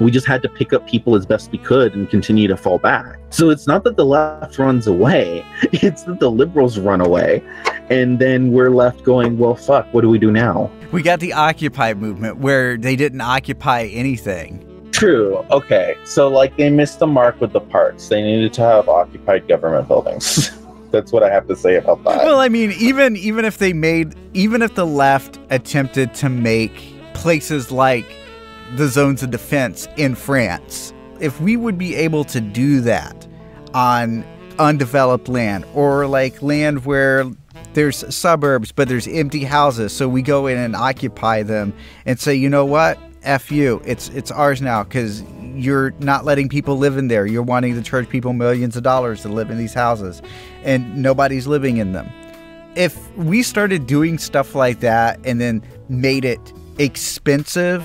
We just had to pick up people as best we could and continue to fall back. So it's not that the left runs away, it's that the liberals run away. And then we're left going, well, fuck, what do we do now? We got the Occupy movement where they didn't occupy anything. True. Okay. So, like, they missed the mark with the parts. They needed to have occupied government buildings. That's what I have to say about that. Well, I mean, even even if they made, even if the left attempted to make places like the zones of defense in France. If we would be able to do that on undeveloped land or like land where there's suburbs but there's empty houses so we go in and occupy them and say you know what? F you. It's it's ours now because you're not letting people live in there. You're wanting to charge people millions of dollars to live in these houses and nobody's living in them. If we started doing stuff like that and then made it expensive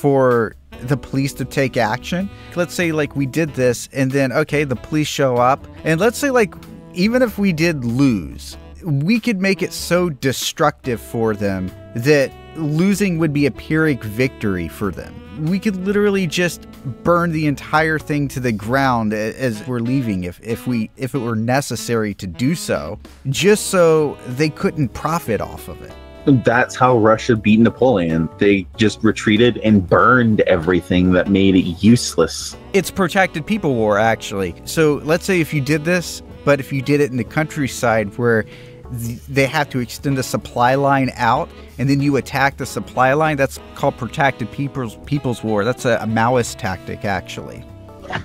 for the police to take action. Let's say like we did this and then okay, the police show up and let's say like even if we did lose, we could make it so destructive for them that losing would be a pyrrhic victory for them. We could literally just burn the entire thing to the ground as we're leaving if, if we if it were necessary to do so, just so they couldn't profit off of it that's how Russia beat Napoleon. They just retreated and burned everything that made it useless. It's protracted people war, actually. So let's say if you did this, but if you did it in the countryside where they have to extend the supply line out and then you attack the supply line, that's called protracted people's, people's war. That's a, a Maoist tactic, actually.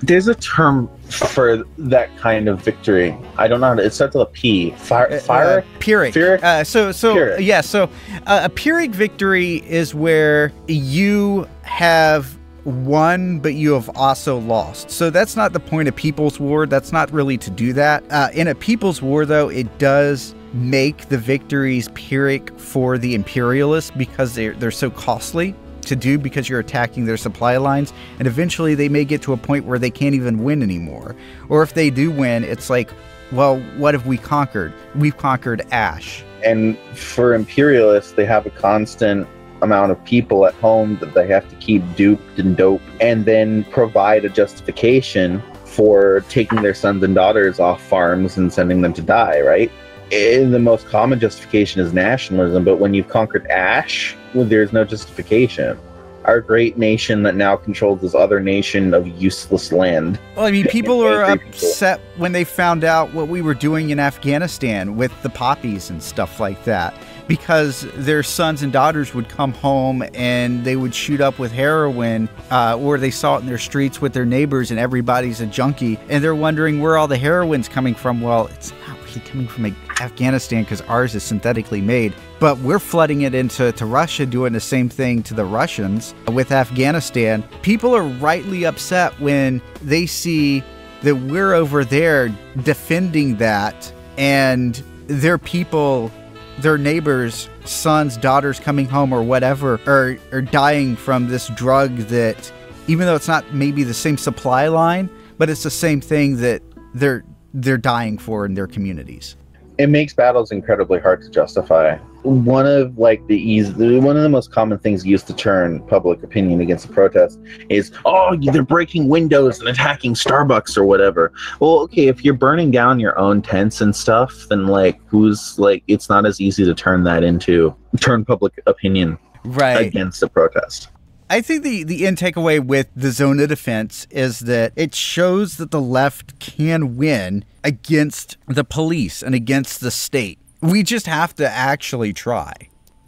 There's a term for that kind of victory. I don't know. How to, it starts with a P. Fire. Uh, fire. Uh, Pyrrhic. Pyrrhic. Uh, so so Pyrrhic. yeah. So uh, a Pyrrhic victory is where you have won, but you have also lost. So that's not the point of People's War. That's not really to do that. Uh, in a People's War, though, it does make the victories Pyrrhic for the imperialists because they're they're so costly to do because you're attacking their supply lines. And eventually they may get to a point where they can't even win anymore. Or if they do win, it's like, well, what have we conquered? We've conquered Ash. And for imperialists, they have a constant amount of people at home that they have to keep duped and doped and then provide a justification for taking their sons and daughters off farms and sending them to die, right? And the most common justification is nationalism, but when you've conquered Ash, well, there's no justification. Our great nation that now controls this other nation of useless land. Well, I mean, people are upset people. when they found out what we were doing in Afghanistan with the poppies and stuff like that because their sons and daughters would come home and they would shoot up with heroin uh, or they saw it in their streets with their neighbors and everybody's a junkie and they're wondering where all the heroin's coming from well it's not really coming from afghanistan because ours is synthetically made but we're flooding it into to russia doing the same thing to the russians with afghanistan people are rightly upset when they see that we're over there defending that and their people their neighbors, sons, daughters coming home or whatever are, are dying from this drug that, even though it's not maybe the same supply line, but it's the same thing that they're they're dying for in their communities. It makes battles incredibly hard to justify. one of like the easy, one of the most common things used to turn public opinion against a protest is, oh, they're breaking windows and attacking Starbucks or whatever. Well, okay, if you're burning down your own tents and stuff, then like, who's like, it's not as easy to turn that into turn public opinion Right. against a protest. I think the, the end takeaway with the zone of defense is that it shows that the left can win against the police and against the state. We just have to actually try.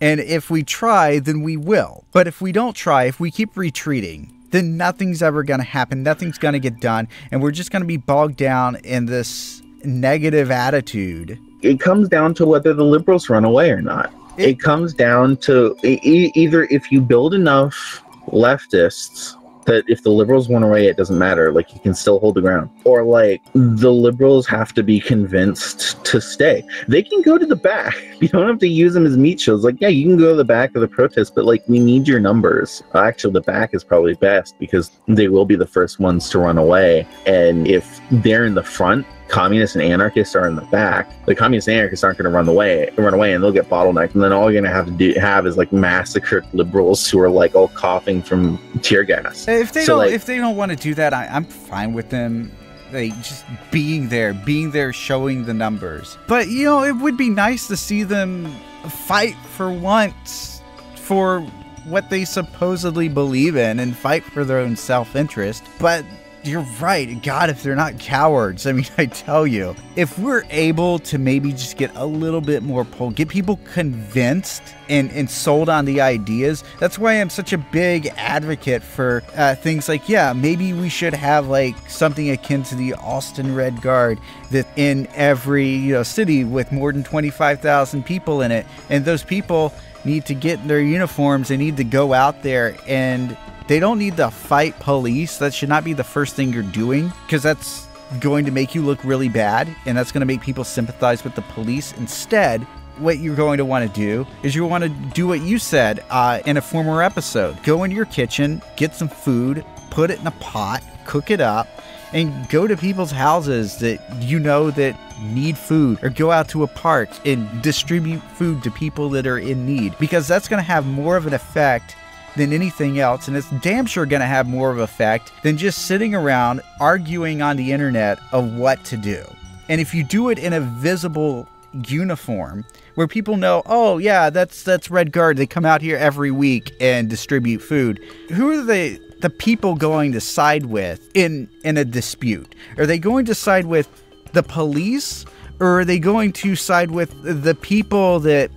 And if we try, then we will. But if we don't try, if we keep retreating, then nothing's ever going to happen. Nothing's going to get done. And we're just going to be bogged down in this negative attitude. It comes down to whether the liberals run away or not. It- It, comes down to e- either if you build enough leftists that if the liberals went away, it doesn't matter. Like you can still hold the ground, or like the liberals have to be convinced to stay. They can go to the back. You don't have to use them as meat shields. Like yeah, you can go to the back of the protest, but like we need your numbers. Actually, the back is probably best because they will be the first ones to run away. And if they're in the front, communists and anarchists are in the back. The communists and anarchists aren't going to run away, run away, and they'll get bottlenecked. And then all you're going to have to do have is like massacred liberals who are like all coughing from tear gas. Uh, if they So, don't, like- if they don't want to do that, I, I'm fine with them. They just being there, being there, showing the numbers. But you know, it would be nice to see them fight for once for what they supposedly believe in and fight for their own self-interest. But you're right. God, if they're not cowards, I mean, I tell you, if we're able to maybe just get a little bit more pull, get people convinced and, and sold on the ideas, that's why I'm such a big advocate for uh, things like, yeah, maybe we should have like something akin to the Austin Red Guard that in every you know city with more than 25,000 people in it, and those people need to get in their uniforms. They need to go out there and they don't need to fight police. That should not be the first thing you're doing because that's going to make you look really bad and that's going to make people sympathize with the police. Instead, what you're going to want to do is you want to do what you said uh, in a former episode go in your kitchen, get some food, put it in a pot, cook it up, and go to people's houses that you know that need food or go out to a park and distribute food to people that are in need because that's going to have more of an effect than anything else and it's damn sure going to have more of effect than just sitting around arguing on the internet of what to do. And if you do it in a visible uniform where people know oh yeah that's that's red guard they come out here every week and distribute food who are the the people going to side with in in a dispute? Are they going to side with the police or are they going to side with the people that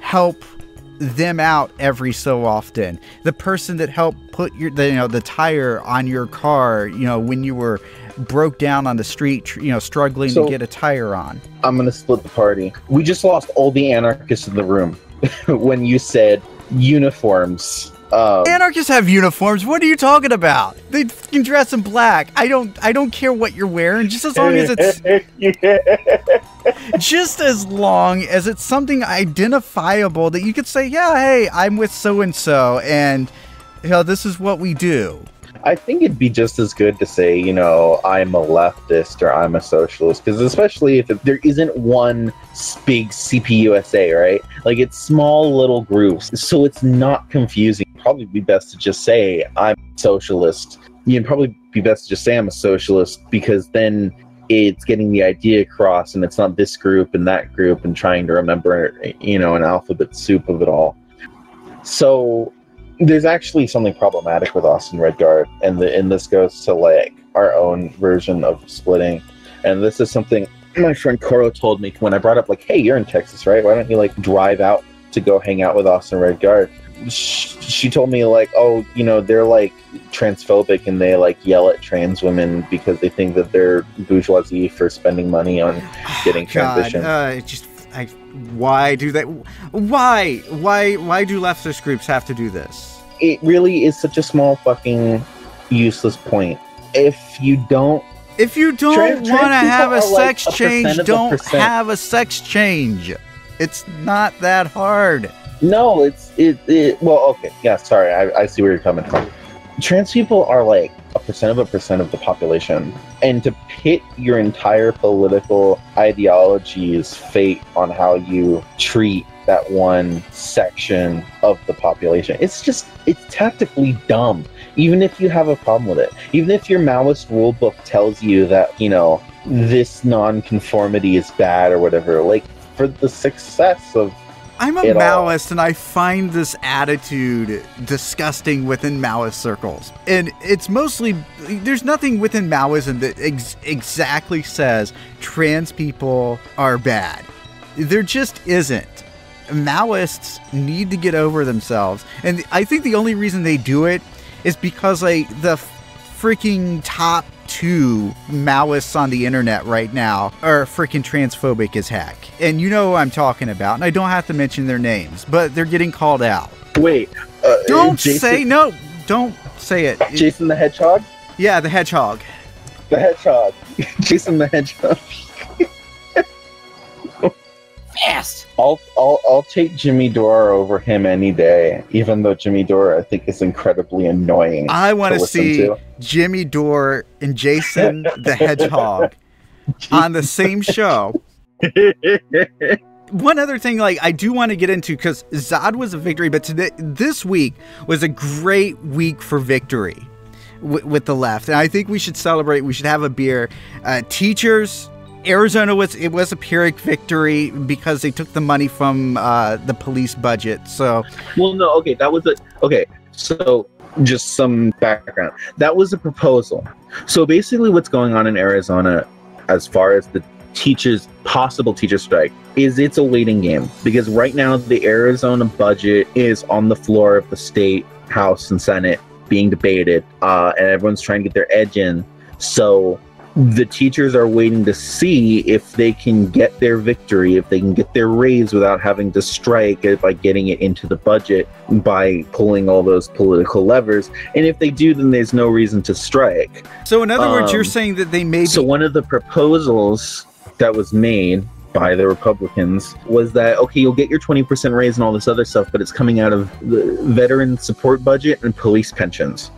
help them out every so often the person that helped put your the, you know the tire on your car you know when you were broke down on the street you know struggling So- to get a tire on I'm going to split the party. We just lost all the anarchists in the room when you said uniforms. Um, anarchists have uniforms. What are you talking about? They can dress in black. I don't i don't care what you're wearing. Just as long as it's just as long as it's something identifiable that you could say, yeah, hey, I'm with so and so, and you know, this is what we do. I think it'd be just as good to say, you know, I'm a leftist or I'm a socialist, because especially if there isn't one big CPUSA, right? Like it's small little groups, so it's not confusing. Probably be best to just say I'm a socialist. You'd probably be best to just say I'm a socialist because then it's getting the idea across, and it's not this group and that group, and trying to remember, you know, an alphabet soup of it all. So there's actually something problematic with Austin Red Guard, and the and this goes to like our own version of splitting. And this is something my friend Coro told me when I brought up like, "Hey, you're in Texas, right? Why don't you like drive out to go hang out with Austin Red Guard?" She told me like, "Oh, you know, they're like transphobic and they like yell at trans women because they think that they're bourgeoisie for spending money on getting God, transition." uh, it just, I, why do they? Why, why, why do leftist groups have to do this? it really is such a small fucking useless point. If you don't If you don't want to have a are like sex a change, don't percent. have a sex change. It's not that hard. No, it's it. it well, okay, yeah. Sorry, I, I see where you're coming from. Trans people are like a percent of a percent of the population, and to pit your entire political ideology's fate on how you treat that one section of the population. It's just it's tactically dumb. Even if you have a problem with it, even if your Maoist rule book tells you that you know this non-conformity is bad or whatever, like for the success of I'm a It all. Maoist and I find this attitude disgusting within Maoist circles. And it's mostly, there's nothing within Maoism that ex- exactly says trans people are bad. There just isn't. Maoists need to get over themselves. And I think the only reason they do it is because, like, the freaking top two Maoists on the internet right now are freaking transphobic as heck. And you know who I'm talking about. And I don't have to mention their names, but they're getting called out. wait, uh, Don't Jason, say, no, don't say it. Jason the Hedgehog, Yeah, the hedgehog. the Hedgehog, Jason the Hedgehog. Fast. I'll I'll I'll take Jimmy Dore over him any day, even though Jimmy Dore I think is incredibly annoying. I want to listen see to. Jimmy Dore and Jason the hedgehog on the same show. one other thing like i do want to get into because zod was a victory but today this week was a great week for victory w- with the left and i think we should celebrate we should have a beer uh, teachers arizona was it was a pyrrhic victory because they took the money from uh, the police budget so Well, no, okay, that was a okay. So just some background. That was a proposal. So basically, what's going on in Arizona, as far as the teachers possible teacher strike, is it's a waiting game because right now the Arizona budget is on the floor of the state house and senate being debated, uh, and everyone's trying to get their edge in. So the teachers are waiting to see if they can get their victory, if they can get their raise without having to strike it by getting it into the budget by pulling all those political levers. And if they do, then there's no reason to strike. so in other words you're Um, saying that they may be So one of the proposals that was made by the Republicans was that okay, you'll get your 20% raise and all this other stuff, but it's coming out of the veteran support budget and police pensions.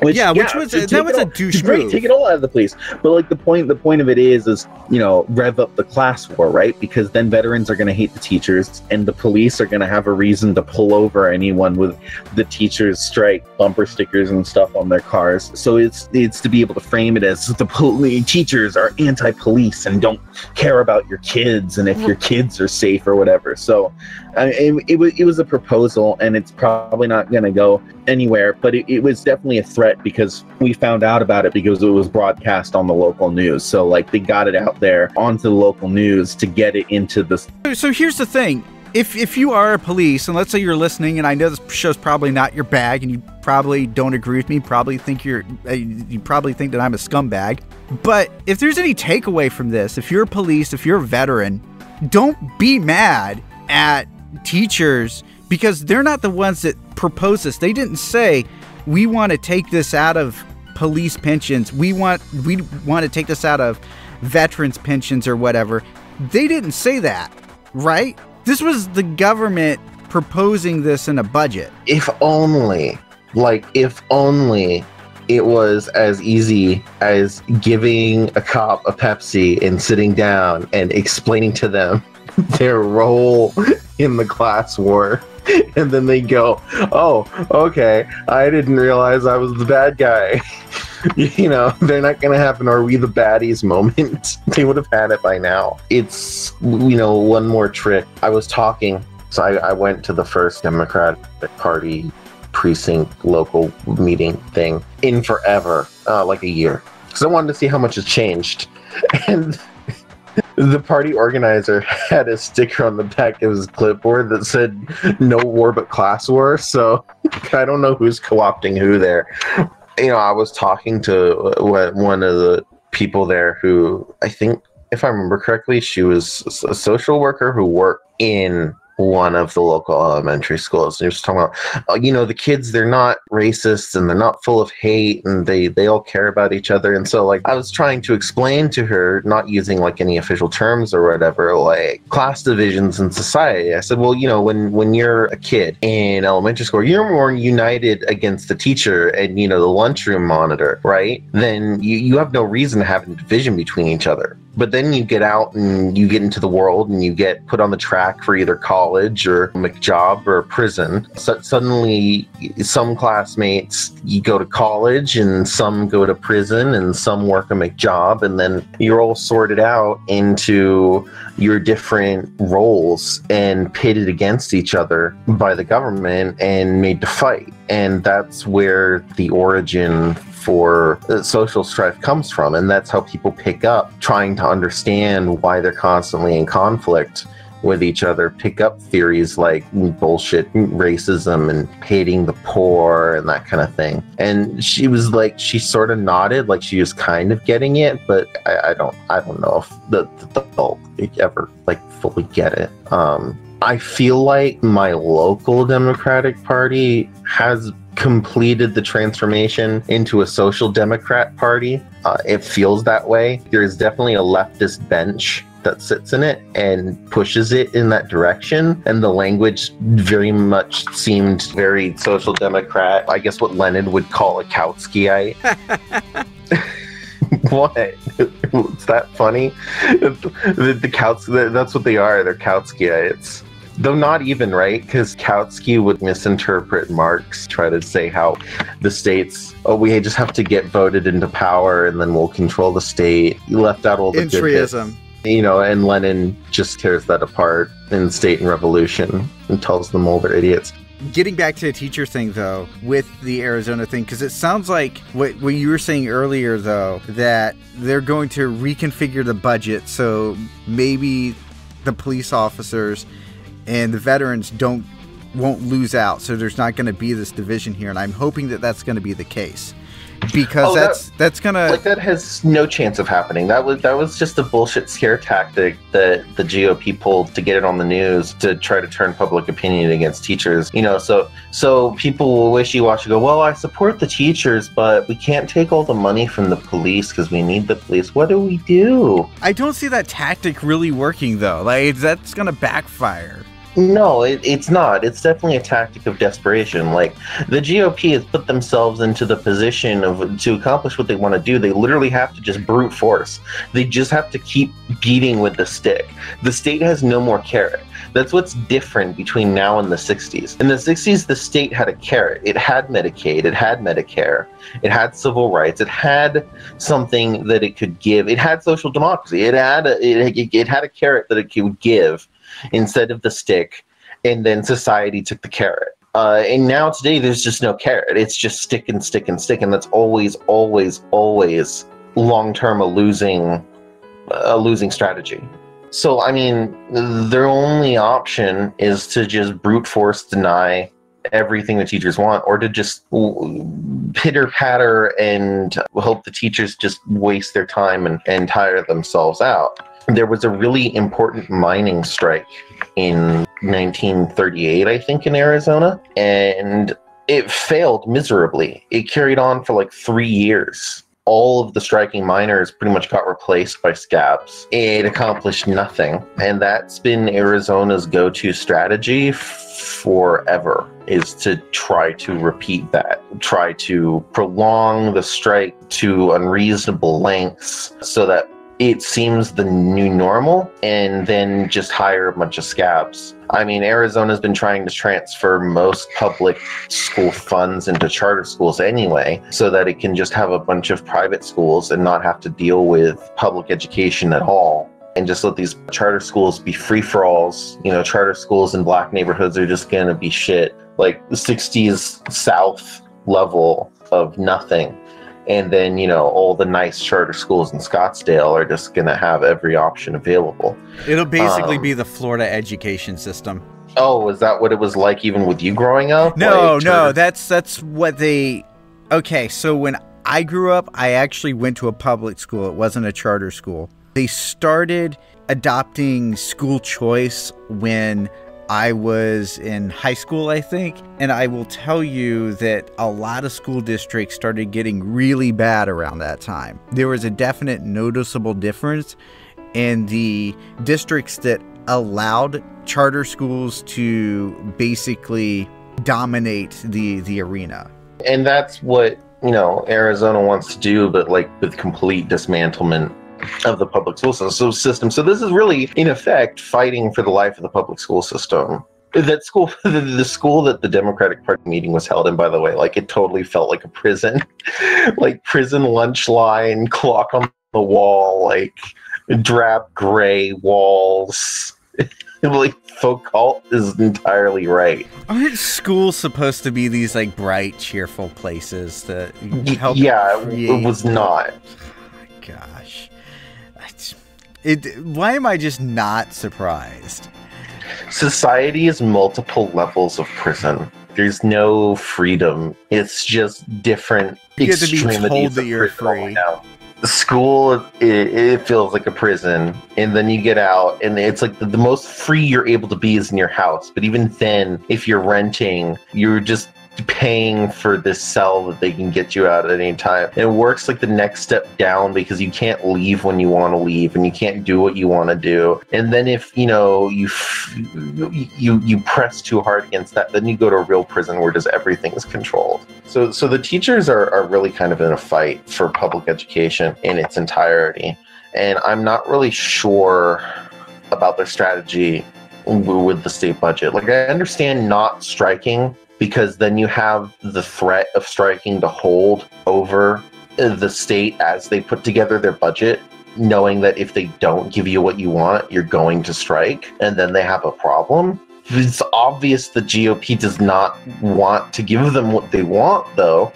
Which, Yeah, which was- take that was it a douche Great, move. take it all out of the police. But like the point, the point of it is, is you know, rev up the class war, right? Because then veterans are going to hate the teachers, and the police are going to have a reason to pull over anyone with the teachers strike bumper stickers and stuff on their cars. So it's it's to be able to frame it as the police teachers are anti-police and don't care about your kids and if your mm-hmm. kids are safe or whatever. So I, it, it was it was a proposal, and it's probably not going to go anywhere. But it, it was definitely a threat because we found out about it because it was broadcast on the local news. So like they got it out there onto the local news to get it into the So- So here's the thing. If if you are a police, and let's say you're listening, and I know this show's probably not your bag, and you probably don't agree with me, probably think you're, uh, you probably think that I'm a scumbag. But if there's any takeaway from this, if you're a police, if you're a veteran, don't be mad at teachers because they're not the ones that propose this. They didn't say we want to take this out of police pensions. We want we want to take this out of veterans pensions or whatever. They didn't say that, right? This was the government proposing this in a budget. if only like if only it was as easy as giving a cop a pepsi and sitting down and explaining to them their role in the class war. And then they go oh okay i didn't realize i was the bad guy. You know they're not gonna have an are we the baddies moment. They would have had it by now. It's you know one more trick. I was talking so I, I went to the first Democratic Party precinct local meeting thing in forever, uh, like a year, because I wanted to see how much has changed. And the party organizer had a sticker on the back of his clipboard that said "No war but class war." So I don't know who's co-opting who there. You know, I was talking to uh, one of the people there who I think, if I remember correctly, she was a social worker who worked in one of the local elementary schools. And you're just talking about, uh, you know, the kids, they're not racist and they're not full of hate and they, they all care about each other. And so, like, I was trying to explain to her, not using like any official terms or whatever, like class divisions in society. I said, well, you know, when, when you're a kid in elementary school, you're more united against the teacher and, you know, the lunchroom monitor, right? Then you, you have no reason to have a division between each other But then you get out and you get into the world and you get put on the track for either college or McJob or prison. So suddenly, some classmates you go to college and some go to prison and some work a McJob, and then you're all sorted out into your different roles and pitted against each other by the government and made to fight. And that's where the origin for social strife comes from. And that's how people pick up trying to understand why they're constantly in conflict with each other, pick up theories like bullshit racism and hating the poor and that kind of thing. And she was like, she sort of nodded, like she was kind of getting it, but I, I don't, I don't know if the, the, they'll ever like fully get it. Um, I feel like my local Democratic Party has completed the transformation into a social democrat party. Uh, it feels that way. There's definitely a leftist bench that sits in it and pushes it in that direction. And the language very much seemed very social democrat. I guess what Lenin would call a Kautskyite. what? Is that funny? The, the Kauts, that's what they are. They're Kautskyites though not even right? Because kautsky would misinterpret marx try to say how the states oh we just have to get voted into power and then we'll control the state. You left out all the Entryism. you know and lenin just tears that apart in state and revolution and tells them all they're idiots. Getting back to the teacher thing, though, with the Arizona thing, because it sounds like what, what you were saying earlier, though, that they're going to reconfigure the budget. So maybe the police officers and the veterans don't won't lose out. So there's not going to be this division here, and I'm hoping that that's going to be the case because oh, that's that, that's gonna like that has no chance of happening. That was that was just a bullshit scare tactic that the GOP pulled to get it on the news to try to turn public opinion against teachers. You know, so so people will wishy washy go, well, I support the teachers, but we can't take all the money from the police because we need the police. What do we do? I don't see that tactic really working though. Like that's gonna backfire. No, it, it's not. It's definitely a tactic of desperation. Like the GOP has put themselves into the position of to accomplish what they want to do. They literally have to just brute force. They just have to keep beating with the stick. The state has no more carrot. That's what's different between now and the 60s. In the 60s, the state had a carrot. It had Medicaid, it had Medicare, it had civil rights, it had something that it could give. It had social democracy. It had a, it, it had a carrot that it could give instead of the stick, and then society took the carrot. Uh, and now today, there's just no carrot. It's just stick and stick and stick, and that's always, always, always long term a losing, a losing strategy. So I mean, their only option is to just brute force deny everything the teachers want or to just pitter patter and hope the teachers just waste their time and, and tire themselves out there was a really important mining strike in 1938, I think, in Arizona, and it failed miserably. It carried on for like three years. All of the striking miners pretty much got replaced by scabs. It accomplished nothing. And that's been Arizona's go to strategy forever is to try to repeat that, try to prolong the strike to unreasonable lengths so that it seems the new normal and then just hire a bunch of scabs. I mean, Arizona's been trying to transfer most public school funds into charter schools anyway, so that it can just have a bunch of private schools and not have to deal with public education at all. And just let these charter schools be free for alls. You know, charter schools in black neighborhoods are just gonna be shit. Like the 60s South level of nothing and then you know all the nice charter schools in Scottsdale are just going to have every option available. It'll basically um, be the Florida education system. Oh, is that what it was like even with you growing up? No, like no, that's that's what they Okay, so when I grew up, I actually went to a public school. It wasn't a charter school. They started adopting school choice when I was in high school, I think, and I will tell you that a lot of school districts started getting really bad around that time. There was a definite noticeable difference in the districts that allowed charter schools to basically dominate the the arena. And that's what, you know, Arizona wants to do but like with complete dismantlement of the public school system. So this is really, in effect, fighting for the life of the public school system. That school, the, the school that the Democratic Party meeting was held in, by the way, like it totally felt like a prison, like prison lunch line, clock on the wall, like drab gray walls. like Foucault is entirely right. Aren't schools supposed to be these like bright, cheerful places that help? Yeah, it was not. Oh gosh, it. Why am I just not surprised? Society is multiple levels of prison. There's no freedom. It's just different. You have to be told that you're free. School it, it, feels like a prison and then you get out and it's like the, the, most free you're able to be is in your house but even then if you're renting you're just paying for this cell that they can get you out at any time. And it works like the next step down because you can't leave when you want to leave and you can't do what you want to do. And then if, you know, you you you press too hard against that, then you go to a real prison where just everything is controlled. So so the teachers are, are really kind of in a fight for public education in its entirety. And I'm not really sure about their strategy with the state budget. Like I understand not striking because then you have the threat of striking to hold over the state as they put together their budget knowing that if they don't give you what you want you're going to strike and then they have a problem it's obvious the gop does not want to give them what they want though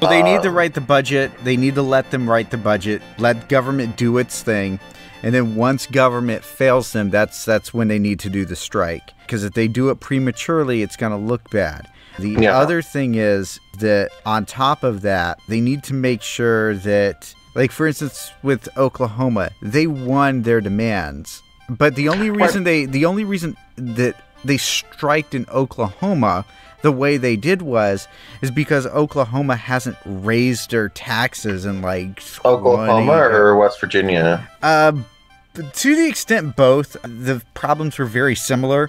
well, they need to um, write the budget. They need to let them write the budget. Let government do its thing, and then once government fails them, that's that's when they need to do the strike because if they do it prematurely, it's going to look bad. The yeah. other thing is that on top of that, they need to make sure that, like for instance, with Oklahoma, they won their demands, but the only reason they, the only reason that they striked in Oklahoma the way they did was is because Oklahoma hasn't raised their taxes in like Oklahoma or West Virginia. Uh, to the extent both, the problems were very similar.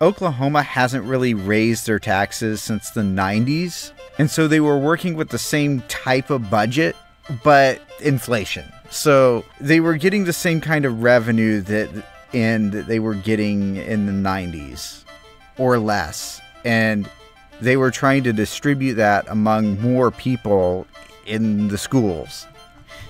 Oklahoma hasn't really raised their taxes since the 90s, and so they were working with the same type of budget, but inflation. So they were getting the same kind of revenue that and that they were getting in the 90s or less. And they were trying to distribute that among more people in the schools.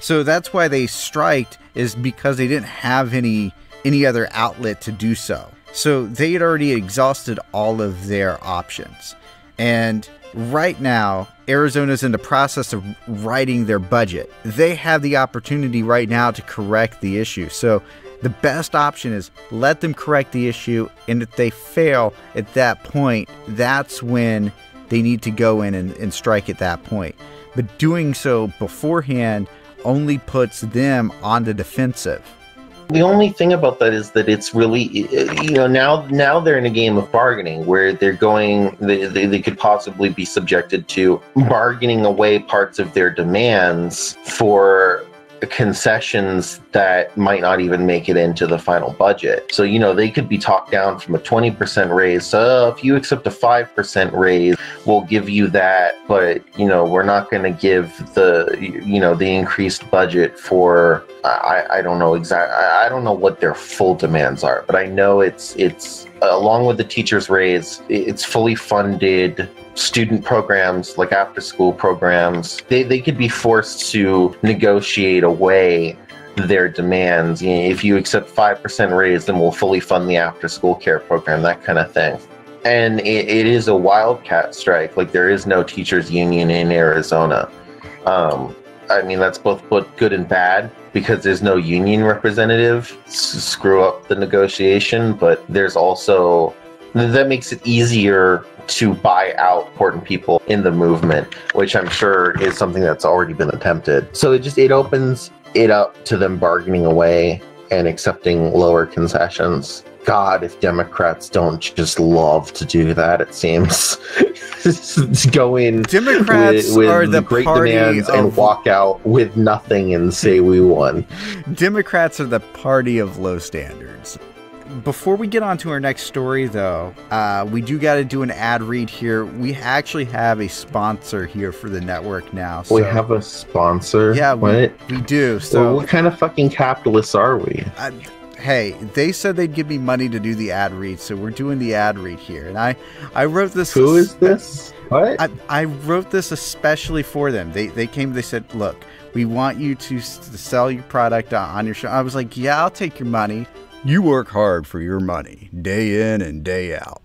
So that's why they striked is because they didn't have any any other outlet to do so. So they had already exhausted all of their options. And right now, Arizona's in the process of writing their budget. They have the opportunity right now to correct the issue. So the best option is let them correct the issue. And if they fail at that point, that's when they need to go in and, and strike at that point. But doing so beforehand only puts them on the defensive. The only thing about that is that it's really, you know, now now they're in a game of bargaining where they're going, they, they, they could possibly be subjected to bargaining away parts of their demands for concessions that might not even make it into the final budget. So, you know, they could be talked down from a 20% raise. So, if you accept a 5% raise, we'll give you that. But, you know, we're not going to give the, you know, the increased budget for, I, I don't know exactly, I don't know what their full demands are, but I know it's, it's, along with the teacher's raise, it's fully funded student programs like after school programs. They, they could be forced to negotiate away their demands. You know, if you accept 5% raise then we'll fully fund the after school care program that kind of thing. And it, it is a wildcat strike. Like there is no teachers union in arizona. Um, i mean that's both good and bad because there's no union representative screw up the negotiation but there's also that makes it easier to buy out important people in the movement, which I'm sure is something that's already been attempted. So it just it opens it up to them bargaining away and accepting lower concessions. God, if Democrats don't just love to do that, it seems. go in Democrats with, with are the great demands of... and walk out with nothing and say we won. Democrats are the party of low standards. before we get on to our next story, though, uh, we do got to do an ad read here. We actually have a sponsor here for the network now. So, we have a sponsor. yeah, we, What? we do. So So, what kind of fucking capitalists are we? uh, hey, they said they'd give me money to do the ad read, so we're doing the ad read here. And I, I wrote this. Who is this? What? I, I wrote this especially for them. They they came. They said, "Look, we want you to, to sell your product on, your show." I was like, "Yeah, I'll take your money. You work hard for your money, day in and day out.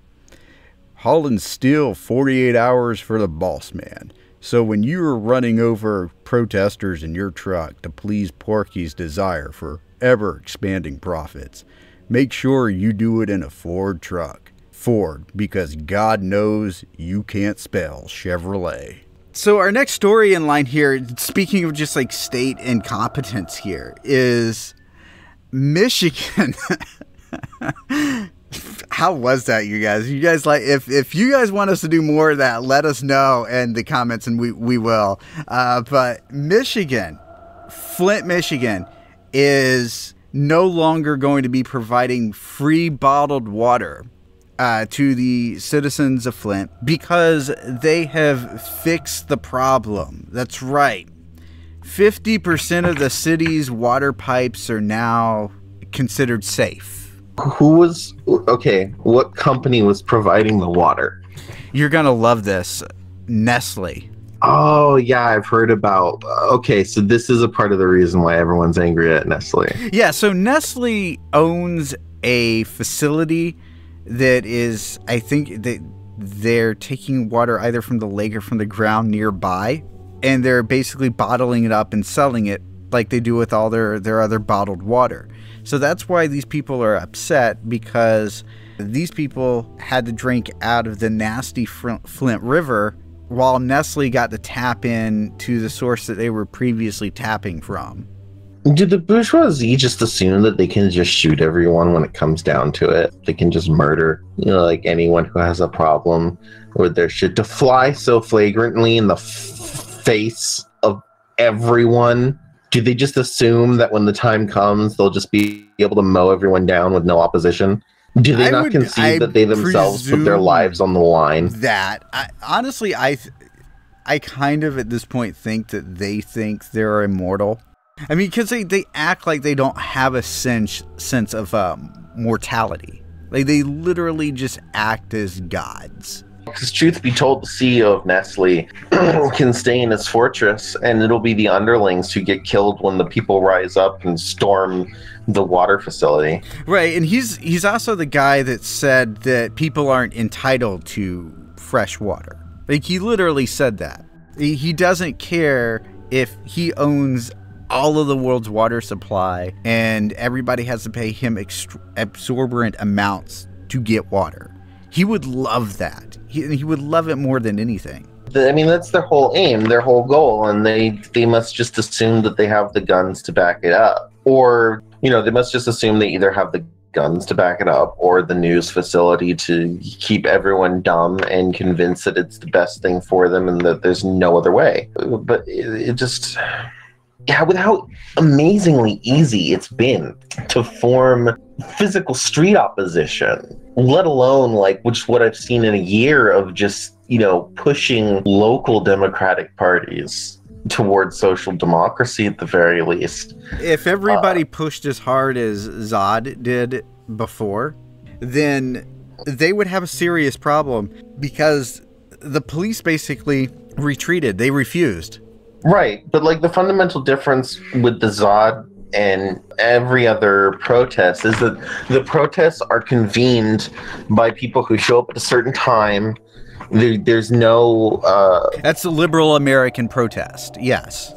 Hauling steel 48 hours for the boss man. So when you are running over protesters in your truck to please Porky's desire for ever expanding profits, make sure you do it in a Ford truck. Ford, because God knows you can't spell Chevrolet. So our next story in line here, speaking of just like state incompetence here, is Michigan. How was that, you guys? You guys like if if you guys want us to do more of that, let us know in the comments, and we we will. Uh, but Michigan, Flint, Michigan, is no longer going to be providing free bottled water uh, to the citizens of Flint because they have fixed the problem. That's right. 50% of the city's water pipes are now considered safe. Who was okay? What company was providing the water? You're going to love this. Nestle. Oh yeah, I've heard about. Uh, okay, so this is a part of the reason why everyone's angry at Nestle. Yeah, so Nestle owns a facility that is, I think that they're taking water either from the lake or from the ground nearby, and they're basically bottling it up and selling it like they do with all their, their other bottled water. So that's why these people are upset because these people had to drink out of the nasty Flint River while Nestle got to tap in to the source that they were previously tapping from. Do the bourgeoisie just assume that they can just shoot everyone when it comes down to it? They can just murder, you know, like anyone who has a problem with their shit to fly so flagrantly in the f- face of everyone. Do they just assume that when the time comes, they'll just be able to mow everyone down with no opposition? Do they I not would- concede I that they themselves put their lives on the line? that. I, honestly i i kind of at this point think that they think they're immortal. I mean because they, they act like they don't have a sense sense of um, mortality. Like they literally just act as gods. Because truth be told, the CEO of Nestle can stay in his fortress, and it'll be the underlings who get killed when the people rise up and storm the water facility. right and he's he's also the guy that said that people aren't entitled to fresh water. Like he literally said that. He, he doesn't care if he owns all of the world's water supply and everybody has to pay him exorbitant amounts to get water. He would love that. He, he would love it more than anything. I mean, that's their whole aim, their whole goal, and they they must just assume that they have the guns to back it up, or you know, they must just assume they either have the guns to back it up or the news facility to keep everyone dumb and convince that it's the best thing for them and that there's no other way. But it, it just yeah, with how amazingly easy it's been to form physical street opposition, let alone like which what I've seen in a year of just, you know, pushing local democratic parties towards social democracy at the very least. if everybody uh, pushed as hard as ZAD did before then they would have a serious problem because the police basically retreated they refused Right, but like the fundamental difference with the ZAD and every other protest is that the protests are convened by people who show up at a certain time. There, there's no, uh, That's a liberal American protest. Yes.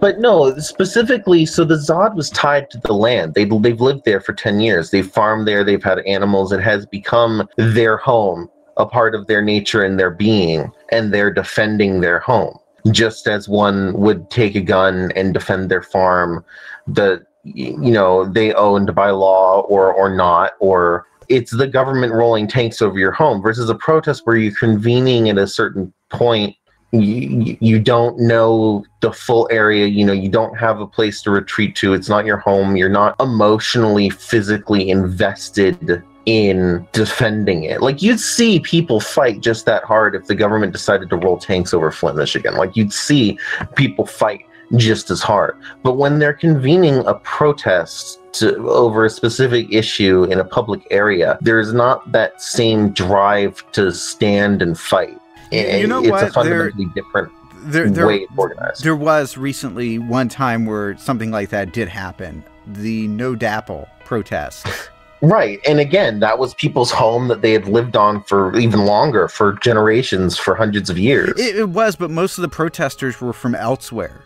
but no, specifically. So the ZAD was tied to the land. They they've lived there for ten years. They've farmed there. They've had animals. It has become their home, a part of their nature and their being, and they're defending their home. Just as one would take a gun and defend their farm the you know they owned by law or or not or it's the government rolling tanks over your home versus a protest where you're convening at a certain point. You, you don't know the full area you know you don't have a place to retreat to. It's not your home. You're not emotionally physically invested in defending it. Like you'd see people fight just that hard if the government decided to roll tanks over flint michigan. Like you'd see people fight just as hard but when they're convening a protest to, over a specific issue in a public area there's not that same drive to stand and fight You know it's what? a fundamentally different There, there, way of organized. there was recently one time where something like that did happen. The No DAPL protest. Right. And again, that was people's home that they had lived on for even longer, for generations, for hundreds of years. It, it was, but most of the protesters were from elsewhere,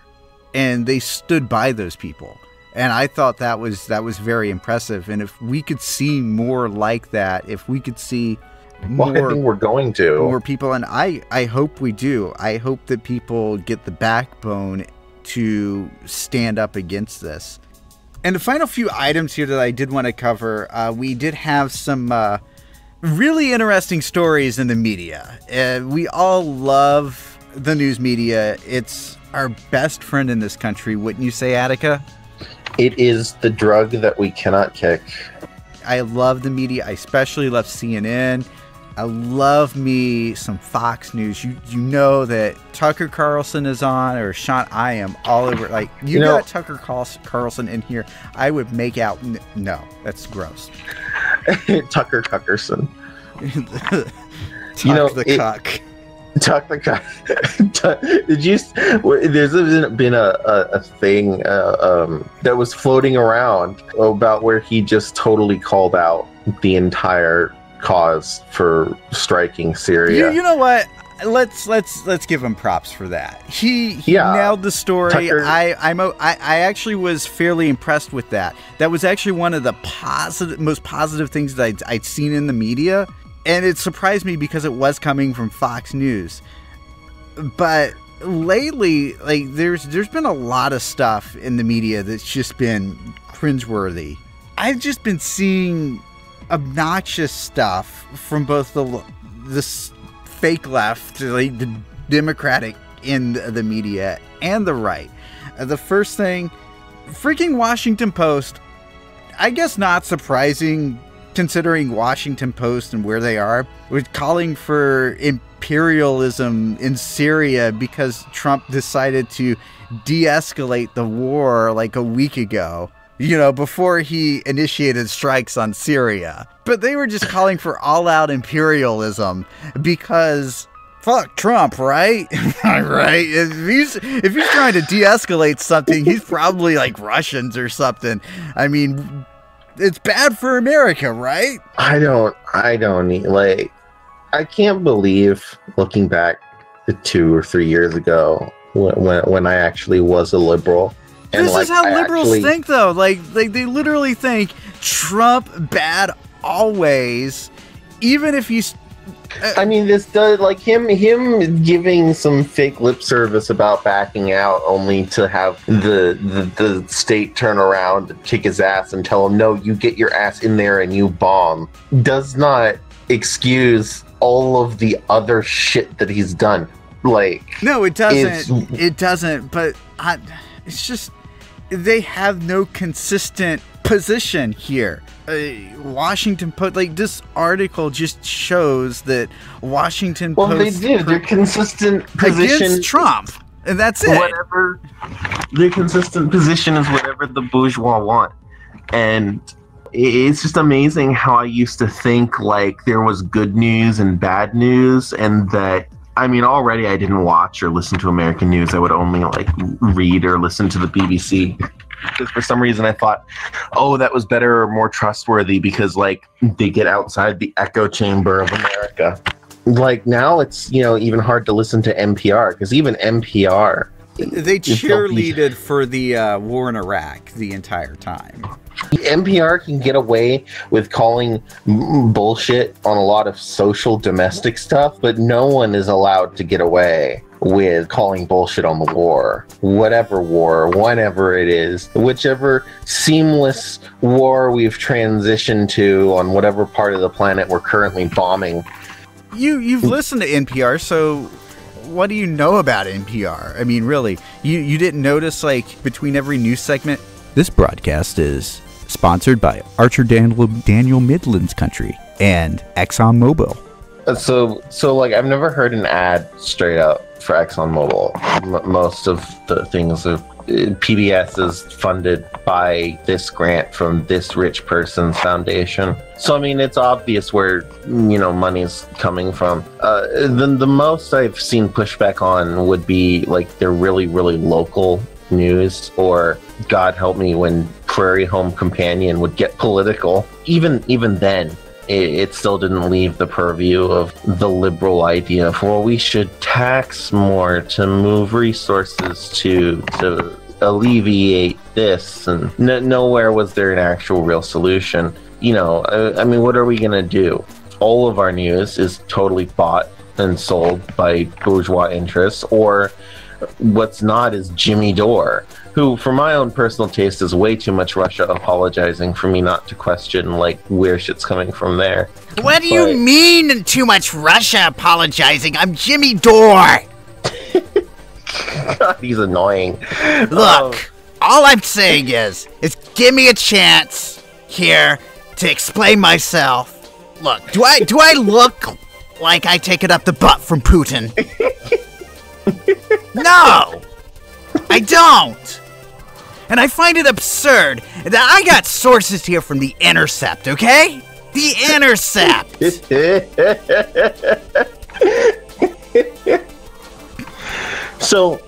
and they stood by those people. And I thought that was that was very impressive. And if we could see more like that, if we could see well, I more think we're going to. more people, and I I hope we do. I hope that people get the backbone to stand up against this. And the final few items here that I did want to cover, uh, we did have some uh, really interesting stories in the media. Uh, we all love the news media. It's our best friend in this country, wouldn't you say, Attica? It is the drug that we cannot kick. I love the media. I especially love CNN. I love me some Fox News. You you know that Tucker Carlson is on or Sean. I am all over. Like you, You know- got Tucker Carlson in here. I would make out. n- No, that's gross. Tucker Cuckerson. Tuck You know, the it- cuck. Tuck the Cuck. Did you? There's been a, a, a thing uh, um, that was floating around about where he just totally called out the entire cause for striking Syria. You, you know what? Let's let's let's give him props for that. He, he Yeah. nailed the story. Tucker- I I'm o- I I actually was fairly impressed with that. That was actually one of the positive most positive things that I'd, I'd seen in the media, and it surprised me because it was coming from Fox News. But lately, like there's there's been a lot of stuff in the media that's just been cringeworthy. I've just been seeing obnoxious stuff from both the this fake left, like the Democratic in the media and the right. Uh, the first thing, freaking Washington Post. I guess not surprising considering Washington Post and where they are, was calling for imperialism in Syria because Trump decided to de escalate the war like a week ago, you know, before he initiated strikes on Syria. But they were just calling for all out imperialism because. Fuck Trump, right? right? If he's if he's trying to de-escalate something, he's probably like Russians or something. I mean, it's bad for America, right? I don't. I don't need like. I can't believe looking back to two or three years ago when when, when I actually was a liberal. And this like, is how I liberals actually- think, though. Like, like they literally think Trump bad always, even if he's. I mean, this does like him him giving some fake lip service about backing out, only to have the the, the state turn around and kick his ass and tell him, "No, you get your ass in there and you bomb." Does not excuse all of the other shit that he's done. Like, No, it doesn't. It doesn't. But I, it's just they have no consistent position here. Uh, Washington Post, like this article, just shows that Washington well, they Post do. Their consistent position against Trump, and that's it. whatever their consistent position is whatever the bourgeois want and it's just amazing how i used to think like there was good news and bad news and that i mean already i didn't watch or listen to american news i would only like read or listen to the bbc because for some reason i thought oh that was better or more trustworthy because like they get outside the echo chamber of america like now it's you know even hard to listen to npr because even npr They It's so cheerleaded for the uh, war in Iraq the entire time. NPR can get away with calling bullshit on a lot of social domestic stuff, but no one is allowed to get away with calling bullshit on the war. Whatever war, whenever it is, whichever seamless war we've transitioned to on whatever part of the planet we're currently bombing. You you've listened to NPR, so what do you know about NPR? I mean, really, you you didn't notice like between every news segment. This broadcast is sponsored by Archer Daniel, Daniel Midlands Country and ExxonMobil. Uh, So, so like I've never heard an ad straight up for ExxonMobil. M- most of the things are PBS is funded by this grant from this rich person's foundation. So I mean, it's obvious where you know money's coming from. Uh, the the most I've seen pushback on would be like they're really really local news or God help me when Prairie Home Companion would get political. Even even then, it, it still didn't leave the purview of the liberal idea of well we should tax more to move resources to to alleviate this and nowhere was there an actual real solution. You know I, I mean what are we gonna do? All of our news is totally bought and sold by bourgeois interests or what's not is jimmy dore who for my own personal taste is way too much russia apologizing for me not to question like where shit's coming from there What do you mean too much Russia apologizing? I'm Jimmy Dore. God, he's annoying. Look, Oh, all I'm saying is, is give me a chance here to explain myself. Look, do I do I look like I take it up the butt from Putin? no, I don't. And I find it absurd that I got sources here from the Intercept. Okay, the Intercept. so,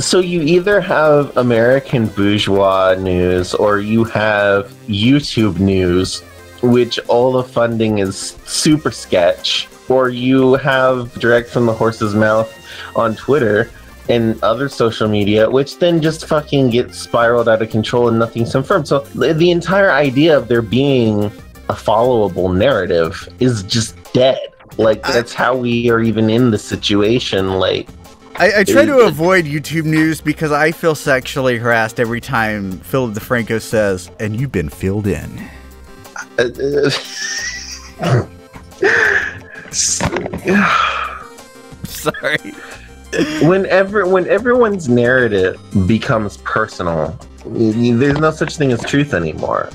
so you either have American bourgeois news or you have YouTube news, which all the funding is super sketch, or you have direct from the horse's mouth on Twitter and other social media, which then just fucking gets spiraled out of control and nothing's confirmed. So the entire idea of there being a followable narrative is just dead. Like that's how we are even in the situation. Like I, I try to avoid YouTube news because I feel sexually harassed every time Philip DeFranco says, "And you've been filled in." uh, uh, Sorry. Whenever when everyone's narrative becomes personal, there's no such thing as truth anymore,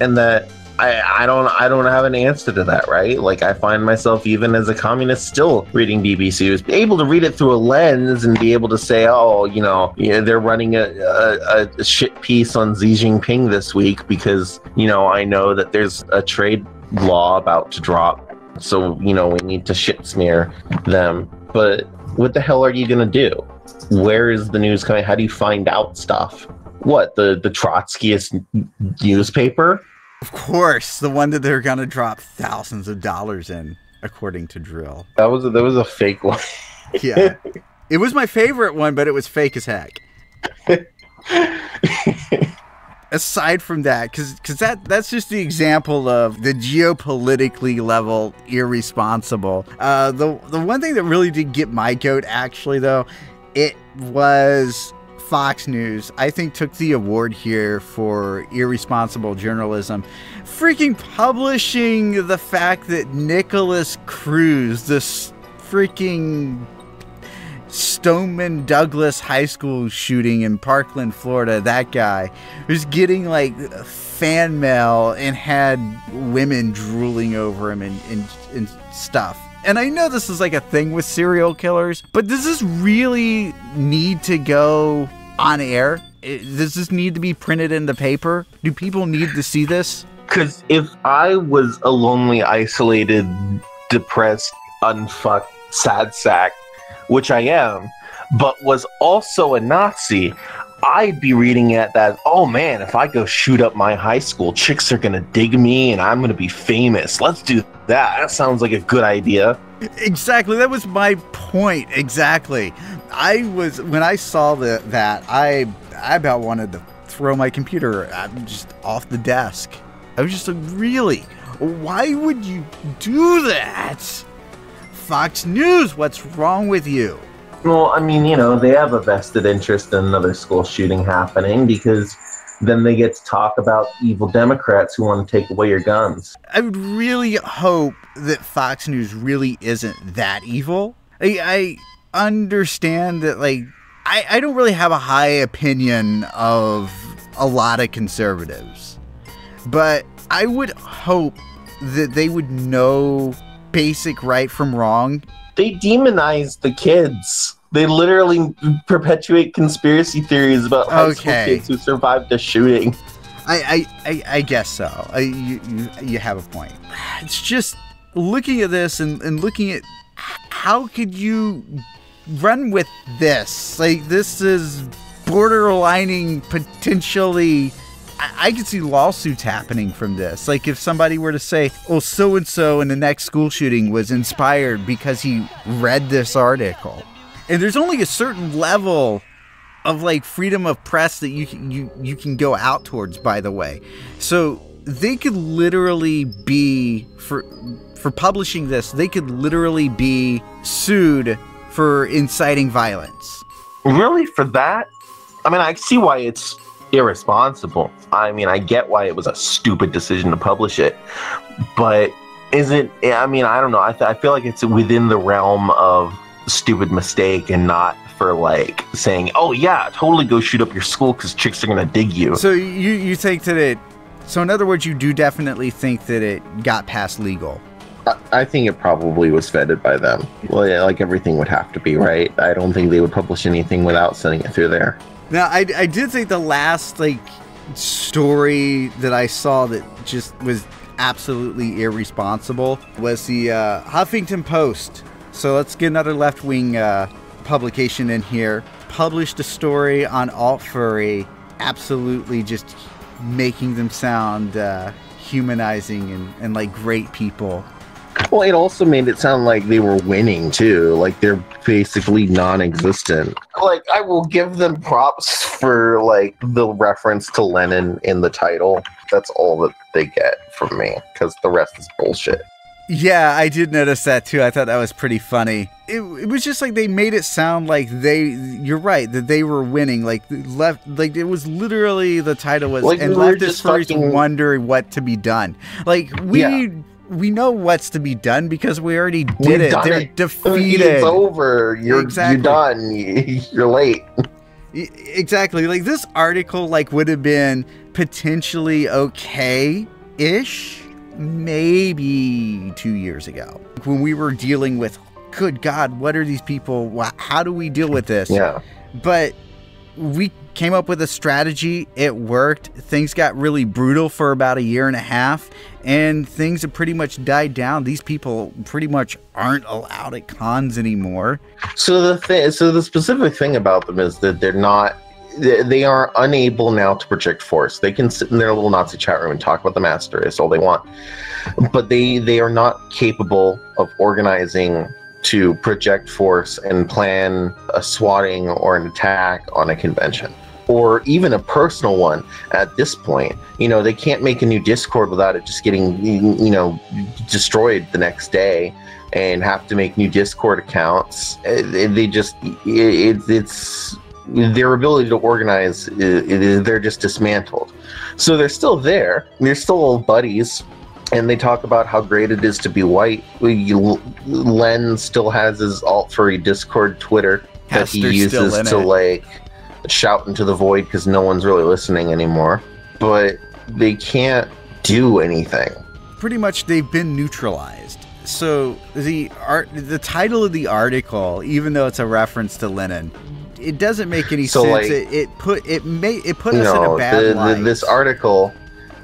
and that. I, I don't I don't have an answer to that, right? Like I find myself even as a communist still reading BBC, who's able to read it through a lens and be able to say, oh, you know, yeah, they're running a, a, a shit piece on Xi Jinping this week because you know I know that there's a trade law about to drop, so you know we need to shit smear them. But what the hell are you gonna do? Where is the news coming? How do you find out stuff? What the the Trotskyist newspaper? Of course, the one that they're gonna drop thousands of dollars in, according to Drill. That was a, that was a fake one. Yeah. it was my favorite one, but it was fake as heck. Aside from that, because because that that's just the example of the geopolitically level irresponsible. Uh, the the one thing that really did get my goat actually though, it was Fox News. I think took the award here for irresponsible journalism, freaking publishing the fact that Nikolas Cruz, this freaking Stoneman Douglas High School shooting in Parkland, Florida. That guy was getting like fan mail and had women drooling over him and, and, and stuff. And I know this is like a thing with serial killers, but does this really need to go on air? Does this need to be printed in the paper? Do people need to see this? Because if I was a lonely, isolated, depressed, unfucked, sad sack, which I am, but was also a Nazi, I'd be reading at that. Oh man, if I go shoot up my high school, chicks are gonna dig me, and I'm gonna be famous. Let's do that. That sounds like a good idea. Exactly. That was my point. Exactly. I was when I saw the, that I I about wanted to throw my computer just off the desk. I was just like, really? Why would you do that? Fox News, what's wrong with you? Well, I mean, you know, they have a vested interest in another school shooting happening because then they get to talk about evil Democrats who want to take away your guns. I would really hope that Fox News really isn't that evil. I, I understand that like I, I don't really have a high opinion of a lot of conservatives, but I would hope that they would know basic right from wrong. They demonize the kids. They literally perpetuate conspiracy theories about high school Okay. kids who survived the shooting. I, I, I, guess so. I, you, you, you have a point. It's just looking at this and, and looking at how could you run with this? Like, this is borderlining potentially. I, I could see lawsuits happening from this. Like, if somebody were to say, oh, so and so in the next school shooting was inspired because he read this article. And there's only a certain level of like freedom of press that you you you can go out towards by the way so they could literally be for for publishing this they could literally be sued for inciting violence Really, for that? I mean, I see why it's irresponsible. I mean, I get why it was a stupid decision to publish it, but isn't I mean, I don't know. I, th- I feel like it's within the realm of stupid mistake and not for like saying, "Oh yeah, totally go shoot up your school because chicks are gonna dig you." so you you think that it so in other words you do definitely think that it got past legal I- I think it probably was vetted by them. Well, yeah, like everything would have to be, right? I don't think they would publish anything without sending it through there. Now, I, I did think the last like story that I saw that just was absolutely irresponsible was the uh, Huffington Post. So let's get another left wing uh, publication in here. Published a story on alt furry, absolutely just making them sound uh, humanizing and, and like great people. Well, it also made it sound like they were winning too. Like they're basically non-existent. Like I will give them props for like the reference to Lenin in the title. That's all that they get from me because the rest is bullshit. Yeah, I did notice that too. I thought that was pretty funny. It, it was just like they made it sound like they. You're right that they were winning. Like left, like it was literally the title was Like, and we were leftist just furries fucking- wonder what to be done. Like we Yeah. We know what's to be done because we already did We've it. done They're it. defeated. It's over. You're Exactly. you're done. You- You're late. Exactly. Like this article like would have been potentially okay-ish maybe 2 years ago when we were dealing with good god, what are these people? How do we deal with this? Yeah. But we came up with a strategy. It worked. Things got really brutal for about a year and a half, and things have pretty much died down. These people pretty much aren't allowed at cons anymore. So the thing, so the specific thing about them is that they're not. they- are unable now to project force. They can sit in their little Nazi chat room and talk about the master is all they want, but they they are not capable of organizing to project force and plan a swatting or an attack on a convention or even a personal one at this point. You know they can't make a new discord without it just getting you know destroyed the next day and have to make new discord accounts. They just it, it's their ability to organize they're just dismantled. So they're still there. They're still old buddies and they talk about how great it is to be white. Len still has his alt furry Discord Twitter that he Hester's still uses to it. like shout into the void because no one's really listening anymore. But they can't do anything. pretty much they've been neutralized. So the art, the title of the article, even though it's a reference to Lenin, it doesn't make any So, sense. like- it, it put it made it put you us in a bad the, the, this article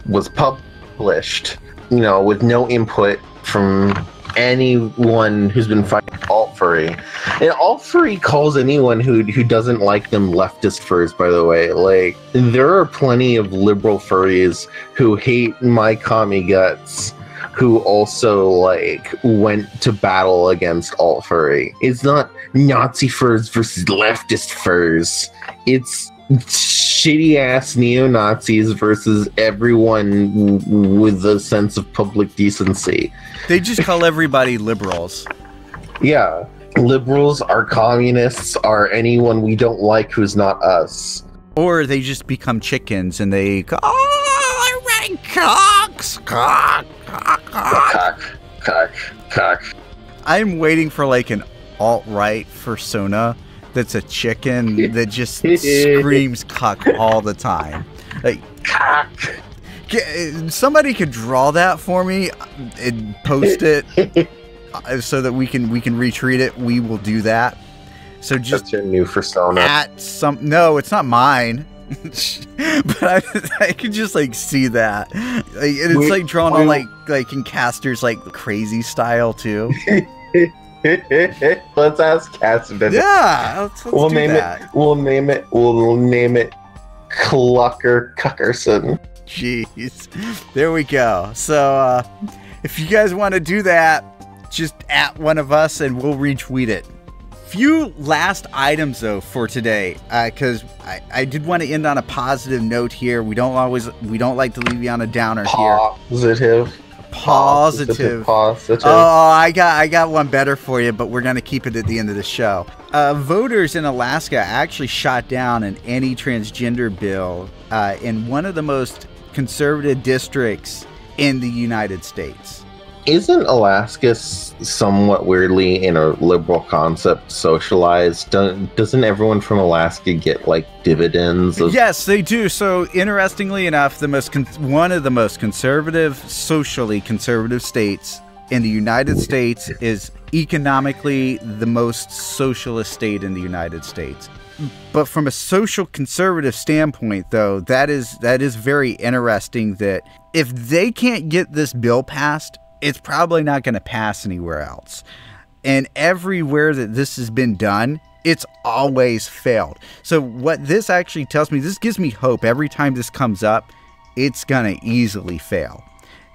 was published, you know, with no input from anyone who's been fighting alt furry. And alt furry calls anyone who who doesn't like them leftist furs. By the way, like there are plenty of liberal furries who hate my commie guts. Who also like went to battle against alt furry. It's not Nazi furs versus leftist furs. It's shitty ass neo Nazis versus everyone w- with a sense of public decency. they just call everybody liberals. Yeah, liberals are communists, are anyone we don't like who's not us. Or they just become chickens and they go, oh, right, cocks, cock, cock, cock. Cock, cock, cock. I'm waiting for like an alt right persona that's a chicken that just screams cuck all the time. Like, ca- somebody could draw that for me and post it uh, so that we can we can retweet it. We will do that. So just That's your new persona. at some no it's not mine but I, I could just like see that like, and it's like drawn on like like in casters like crazy style too Let's ask Cass. if yeah let's, let's we'll name that it. We'll name it. We'll name it. Clucker Cuckerson. jeez there we go so uh if you guys want to do that just at one of us and we'll retweet it few last items though for today because I, I did want to end on a positive note here we don't always we don't like to leave you on a downer here Positive. Positive Positive. Oh, I got I got one better for you, but we're gonna keep it at the end of the show. Uh, voters in Alaska actually shot down an anti-transgender bill uh, in one of the most conservative districts in the United States. Isn't Alaska somewhat weirdly in a liberal concept socialized? Doesn't everyone from Alaska get like dividends? Of, Yes, they do. So, interestingly enough, the most con- one of the most conservative, socially conservative states in the United States is economically the most socialist state in the United States. But from a social conservative standpoint, though, that is that is very interesting. That if they can't get this bill passed, it's probably not going to pass anywhere else. And everywhere that this has been done, it's always failed. So what this actually tells me, this gives me hope every time this comes up, it's gonna easily fail.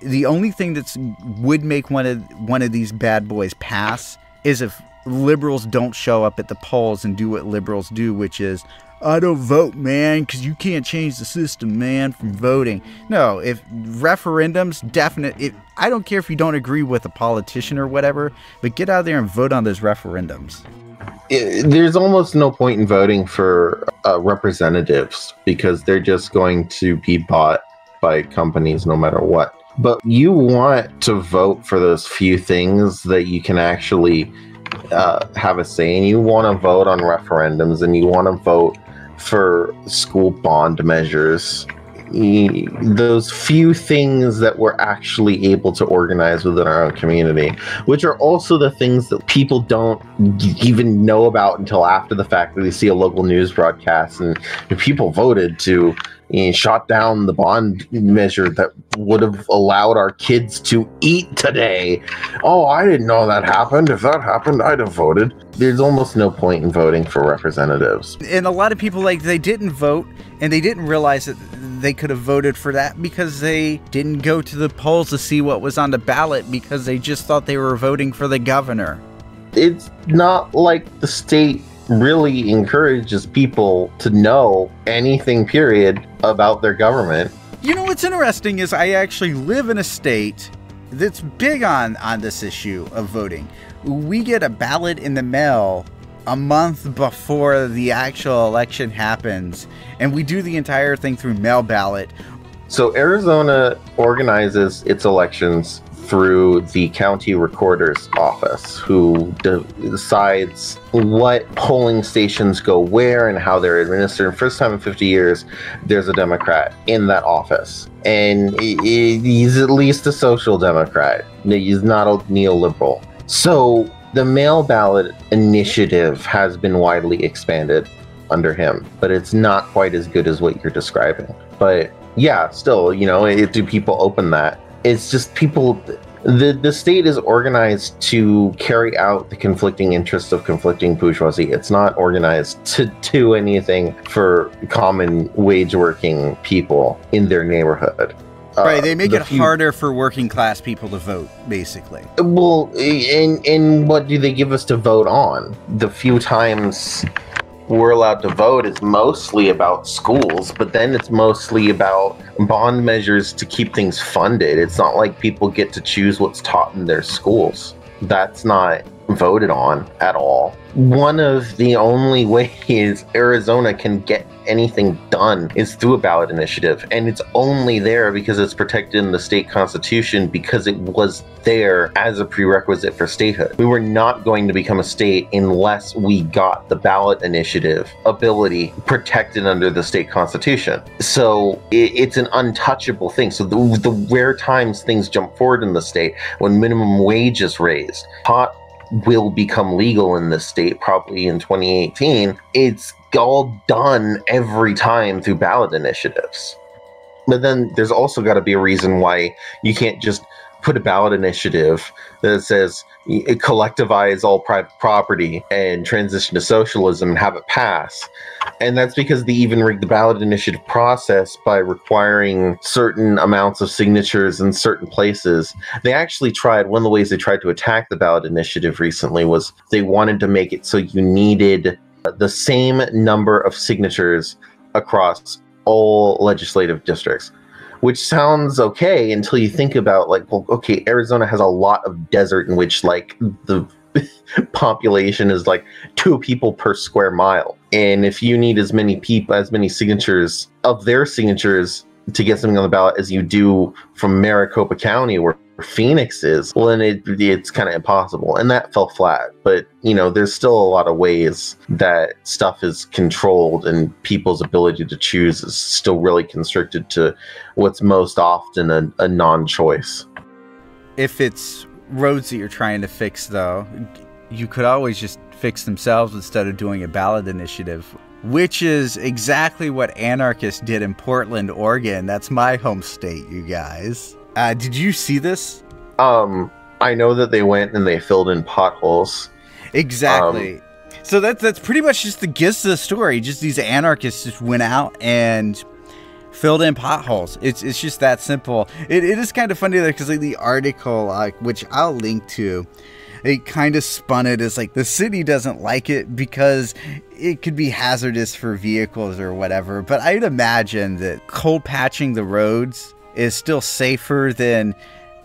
The only thing that would make one of one of these bad boys pass is if liberals don't show up at the polls and do what liberals do, which is I don't vote, man, because you can't change the system, man, from voting. No, if referendums, definite. If, I don't care if you don't agree with a politician or whatever, but get out there and vote on those referendums. I- there's almost no point in voting for uh, representatives because they're just going to be bought by companies no matter what. But you want to vote for those few things that you can actually uh, have a say in. You want to vote on referendums and you want to vote for school bond measures. Those few things that we're actually able to organize within our own community, which are also the things that people don't even know about until after the fact that they see a local news broadcast and people voted to know, shot down the bond measure that would have allowed our kids to eat today. Oh, I didn't know that happened. If that happened, I'd have voted. There's almost no point in voting for representatives. and a lot of people like they didn't vote and they didn't realize that they could have voted for that because they didn't go to the polls to see what was on the ballot because they just thought they were voting for the governor. It's not like the state really encourages people to know anything, period, about their government. You know what's interesting is I actually live in a state that's big on on this issue of voting. We get a ballot in the mail a month before the actual election happens and we do the entire thing through mail ballot. So Arizona organizes its elections through the county recorder's office, who de- decides what polling stations go where and how they're administered. First time in 50 years, there's a Democrat in that office, and he's at least a social Democrat. He's not a neoliberal. So the mail ballot initiative has been widely expanded under him, but it's not quite as good as what you're describing. But yeah, still, you know, it, do people open that? It's just people. The the state is organized to carry out the conflicting interests of conflicting bourgeoisie. It's not organized to do anything for common wage working people in their neighborhood. Uh, right, they make the it few- harder for working class people to vote basically. well, and and what do they give us to vote on? The few times we're allowed to vote is mostly about schools, but then it's mostly about bond measures to keep things funded. It's not like people get to choose what's taught in their schools. That's not voted on at all. One of the only ways Arizona can get anything done is through a ballot initiative. And it's only there because it's protected in the state constitution because it was there as a prerequisite for statehood. We were not going to become a state unless we got the ballot initiative ability protected under the state constitution. So it, it's an untouchable thing. So the, the rare times things jump forward in the state when minimum wage is raised, pot will become legal in this state probably in 2018. It's all done every time through ballot initiatives. But then there's also got to be a reason why you can't just put a ballot initiative that says it collectivize all private property and transition to socialism and have it pass. And that's because they even rigged the ballot initiative process by requiring certain amounts of signatures in certain places. They actually tried, one of the ways they tried to attack the ballot initiative recently was they wanted to make it so you needed uh, the same number of signatures across all legislative districts which sounds okay until you think about like well okay arizona has a lot of desert in which like the population is like two people per square mile. And if you need as many people as many signatures of their signatures to get something on the ballot as you do from maricopa county where Phoenix is, well, then it, it's kind of impossible. And that fell flat. But, you know, there's still a lot of ways that stuff is controlled and people's ability to choose is still really constricted to what's most often a, a non choice. If it's roads that you're trying to fix, though, you could always just fix themselves instead of doing a ballot initiative which is exactly what anarchists did in Portland, Oregon. That's my home state, you guys. Uh, did you see this? Um, I know that they went and they filled in potholes. Exactly. Um, so that's that's pretty much just the gist of the story. Just these anarchists just went out and filled in potholes. It's it's just that simple. It, it is kind of funny though because like the article, like which I'll link to, it kind of spun it as like the city doesn't like it because it could be hazardous for vehicles or whatever. But I'd imagine that cold patching the roads is still safer than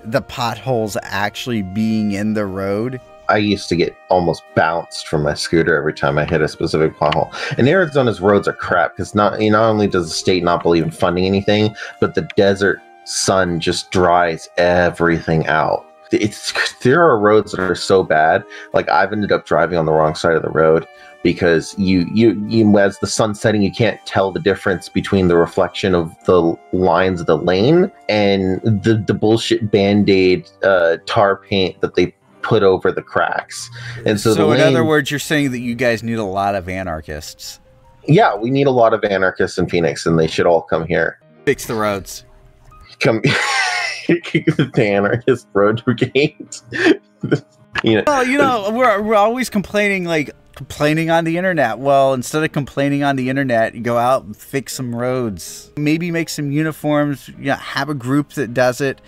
the potholes actually being in the road. I used to get almost bounced from my scooter every time I hit a specific pothole. And Arizona's roads are crap because not not only does the state not believe in funding anything, but the desert sun just dries everything out. It's there are roads that are so bad. Like I've ended up driving on the wrong side of the road because you you you as the sun's setting you can't tell the difference between the reflection of the lines of the lane and the the bullshit band-aid uh, tar paint that they put over the cracks. And so, so in lane, other words you're saying that you guys need a lot of anarchists. Yeah we need a lot of anarchists in phoenix and they should all come here. Fix the roads. Come the anarchist road brigade you know, well, you know, we're, we're always complaining like complaining on the internet. Well, instead of complaining on the internet, you go out and fix some roads. Maybe make some uniforms, you know, have a group that does it.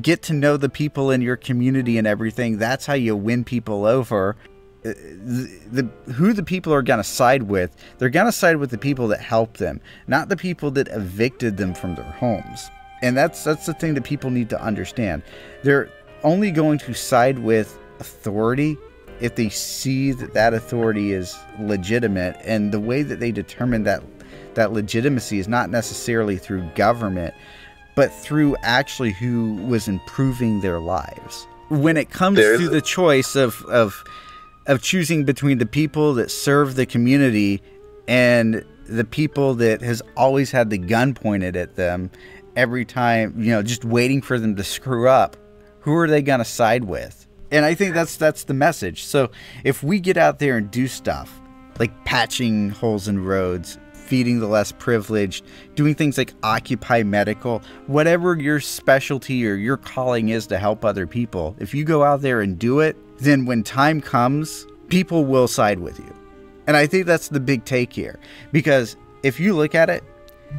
Get to know the people in your community and everything. That's how you win people over. Uh, the, the who the people are going to side with, they're going to side with the people that help them, not the people that evicted them from their homes. And that's that's the thing that people need to understand. They're only going to side with authority if they see that that authority is legitimate and the way that they determine that that legitimacy is not necessarily through government but through actually who was improving their lives. When it comes There's to the choice of of of choosing between the people that serve the community and the people that has always had the gun pointed at them every time you know just waiting for them to screw up who are they going to side with and I think that's that's the message. So if we get out there and do stuff like patching holes in roads, feeding the less privileged, doing things like occupy medical, whatever your specialty or your calling is to help other people, if you go out there and do it, then when time comes, people will side with you. And I think that's the big take here. Because if you look at it,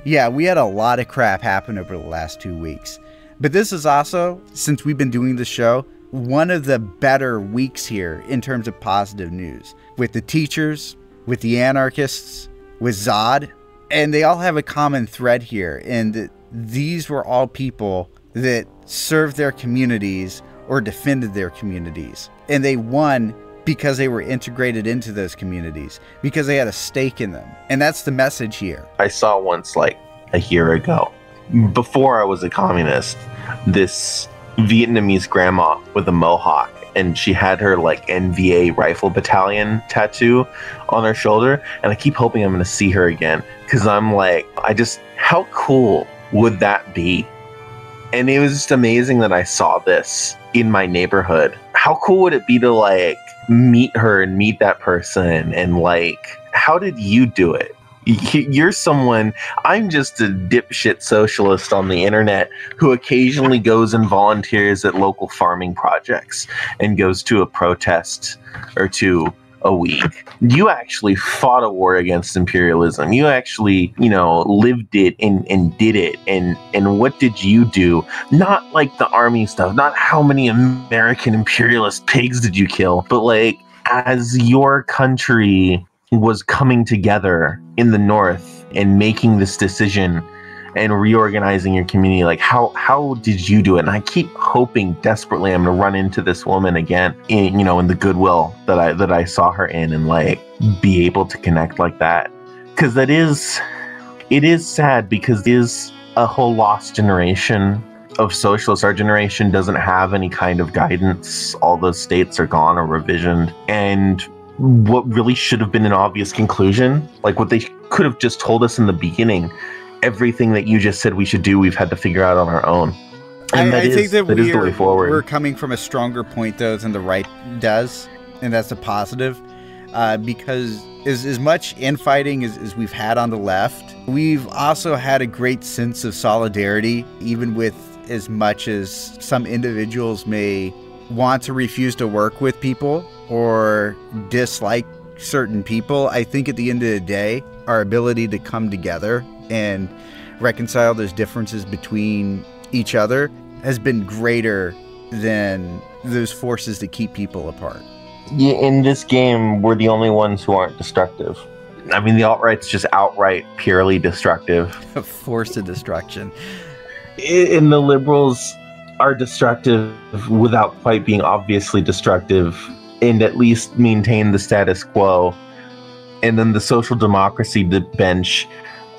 yeah, we had a lot of crap happen over the last two weeks. But this is also, since we've been doing the show, one of the better weeks here in terms of positive news with the teachers, with the anarchists, with ZAD, and they all have a common thread here. And these were all people that served their communities or defended their communities. And they won because they were integrated into those communities, because they had a stake in them. And that's the message here. I saw once like a year ago, before I was a communist, this Vietnamese grandma with a mohawk and she had her like NVA rifle battalion tattoo on her shoulder and I keep hoping I'm going to see her again cuz I'm like I just how cool would that be? And it was just amazing that I saw this in my neighborhood. How cool would it be to like meet her and meet that person and like how did you do it? You're someone, I'm just a dipshit socialist on the internet who occasionally goes and volunteers at local farming projects and goes to a protest or two a week. You actually fought a war against imperialism. You actually, you know, lived it and, and did it. And and what did you do? Not like the army stuff, not how many American imperialist pigs did you kill, but like as your country was coming together in the north and making this decision and reorganizing your community like how how did you do it? And i keep hoping desperately i'm going to run into this woman again in you know in the goodwill that i that i saw her in and like be able to connect like that. Because that is it is sad because it is a whole lost generation of socialists. Our generation doesn't have any kind of guidance. All those states are gone or revisioned. And what really should have been an obvious conclusion like what they could have just told us in the beginning everything that you just said we should do, we've had to figure out on our own. And I, I is, think that, that we are, we're coming from a stronger point though than the right does, and that's a positive. Uh, because as, as much infighting as, as we've had on the left, we've also had a great sense of solidarity, even with as much as some individuals may want to refuse to work with people or dislike certain people. I think at the end of the day, our ability to come together and reconcile those differences between each other has been greater than those forces that keep people apart. Yeah, in this game, we're the only ones who aren't destructive. I mean, the alt right's just outright purely destructive. A force of destruction. And the liberals are destructive without quite being obviously destructive and at least maintain the status quo. And then the social democracy the bench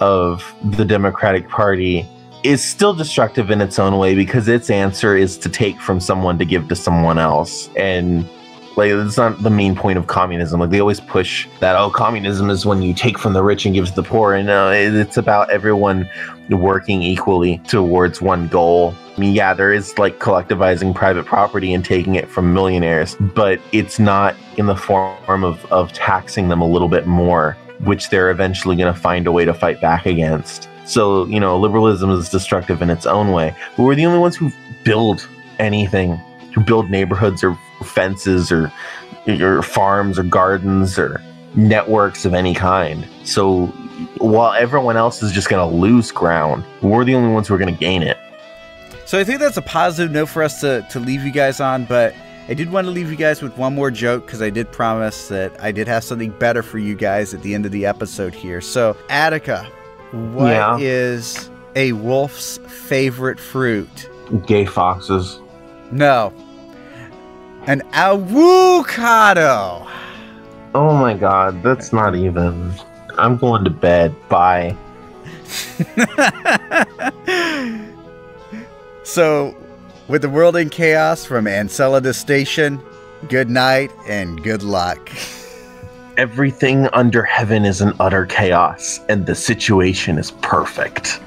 of the Democratic Party is still destructive in its own way because its answer is to take from someone to give to someone else. And like it's not the main point of communism. Like they always push that oh, communism is when you take from the rich and give to the poor. And uh, no, it's about everyone working equally towards one goal. Yeah, there is like collectivizing private property and taking it from millionaires, but it's not in the form of, of taxing them a little bit more which they're eventually going to find a way to fight back against. So, you know, liberalism is destructive in its own way. But we're the only ones who build anything, who build neighborhoods or fences or, or farms or gardens or networks of any kind. So while everyone else is just going to lose ground, we're the only ones who are going to gain it. So I think that's a positive note for us to, to leave you guys on. But I did want to leave you guys with one more joke because I did promise that I did have something better for you guys at the end of the episode here. So, Attica, what yeah. is a wolf's favorite fruit? Gay foxes. No. An avocado. Oh my god, that's not even. I'm going to bed. Bye. so, with the world in chaos from Enceladus Station, good night and good luck. Everything under heaven is in utter chaos, and the situation is perfect.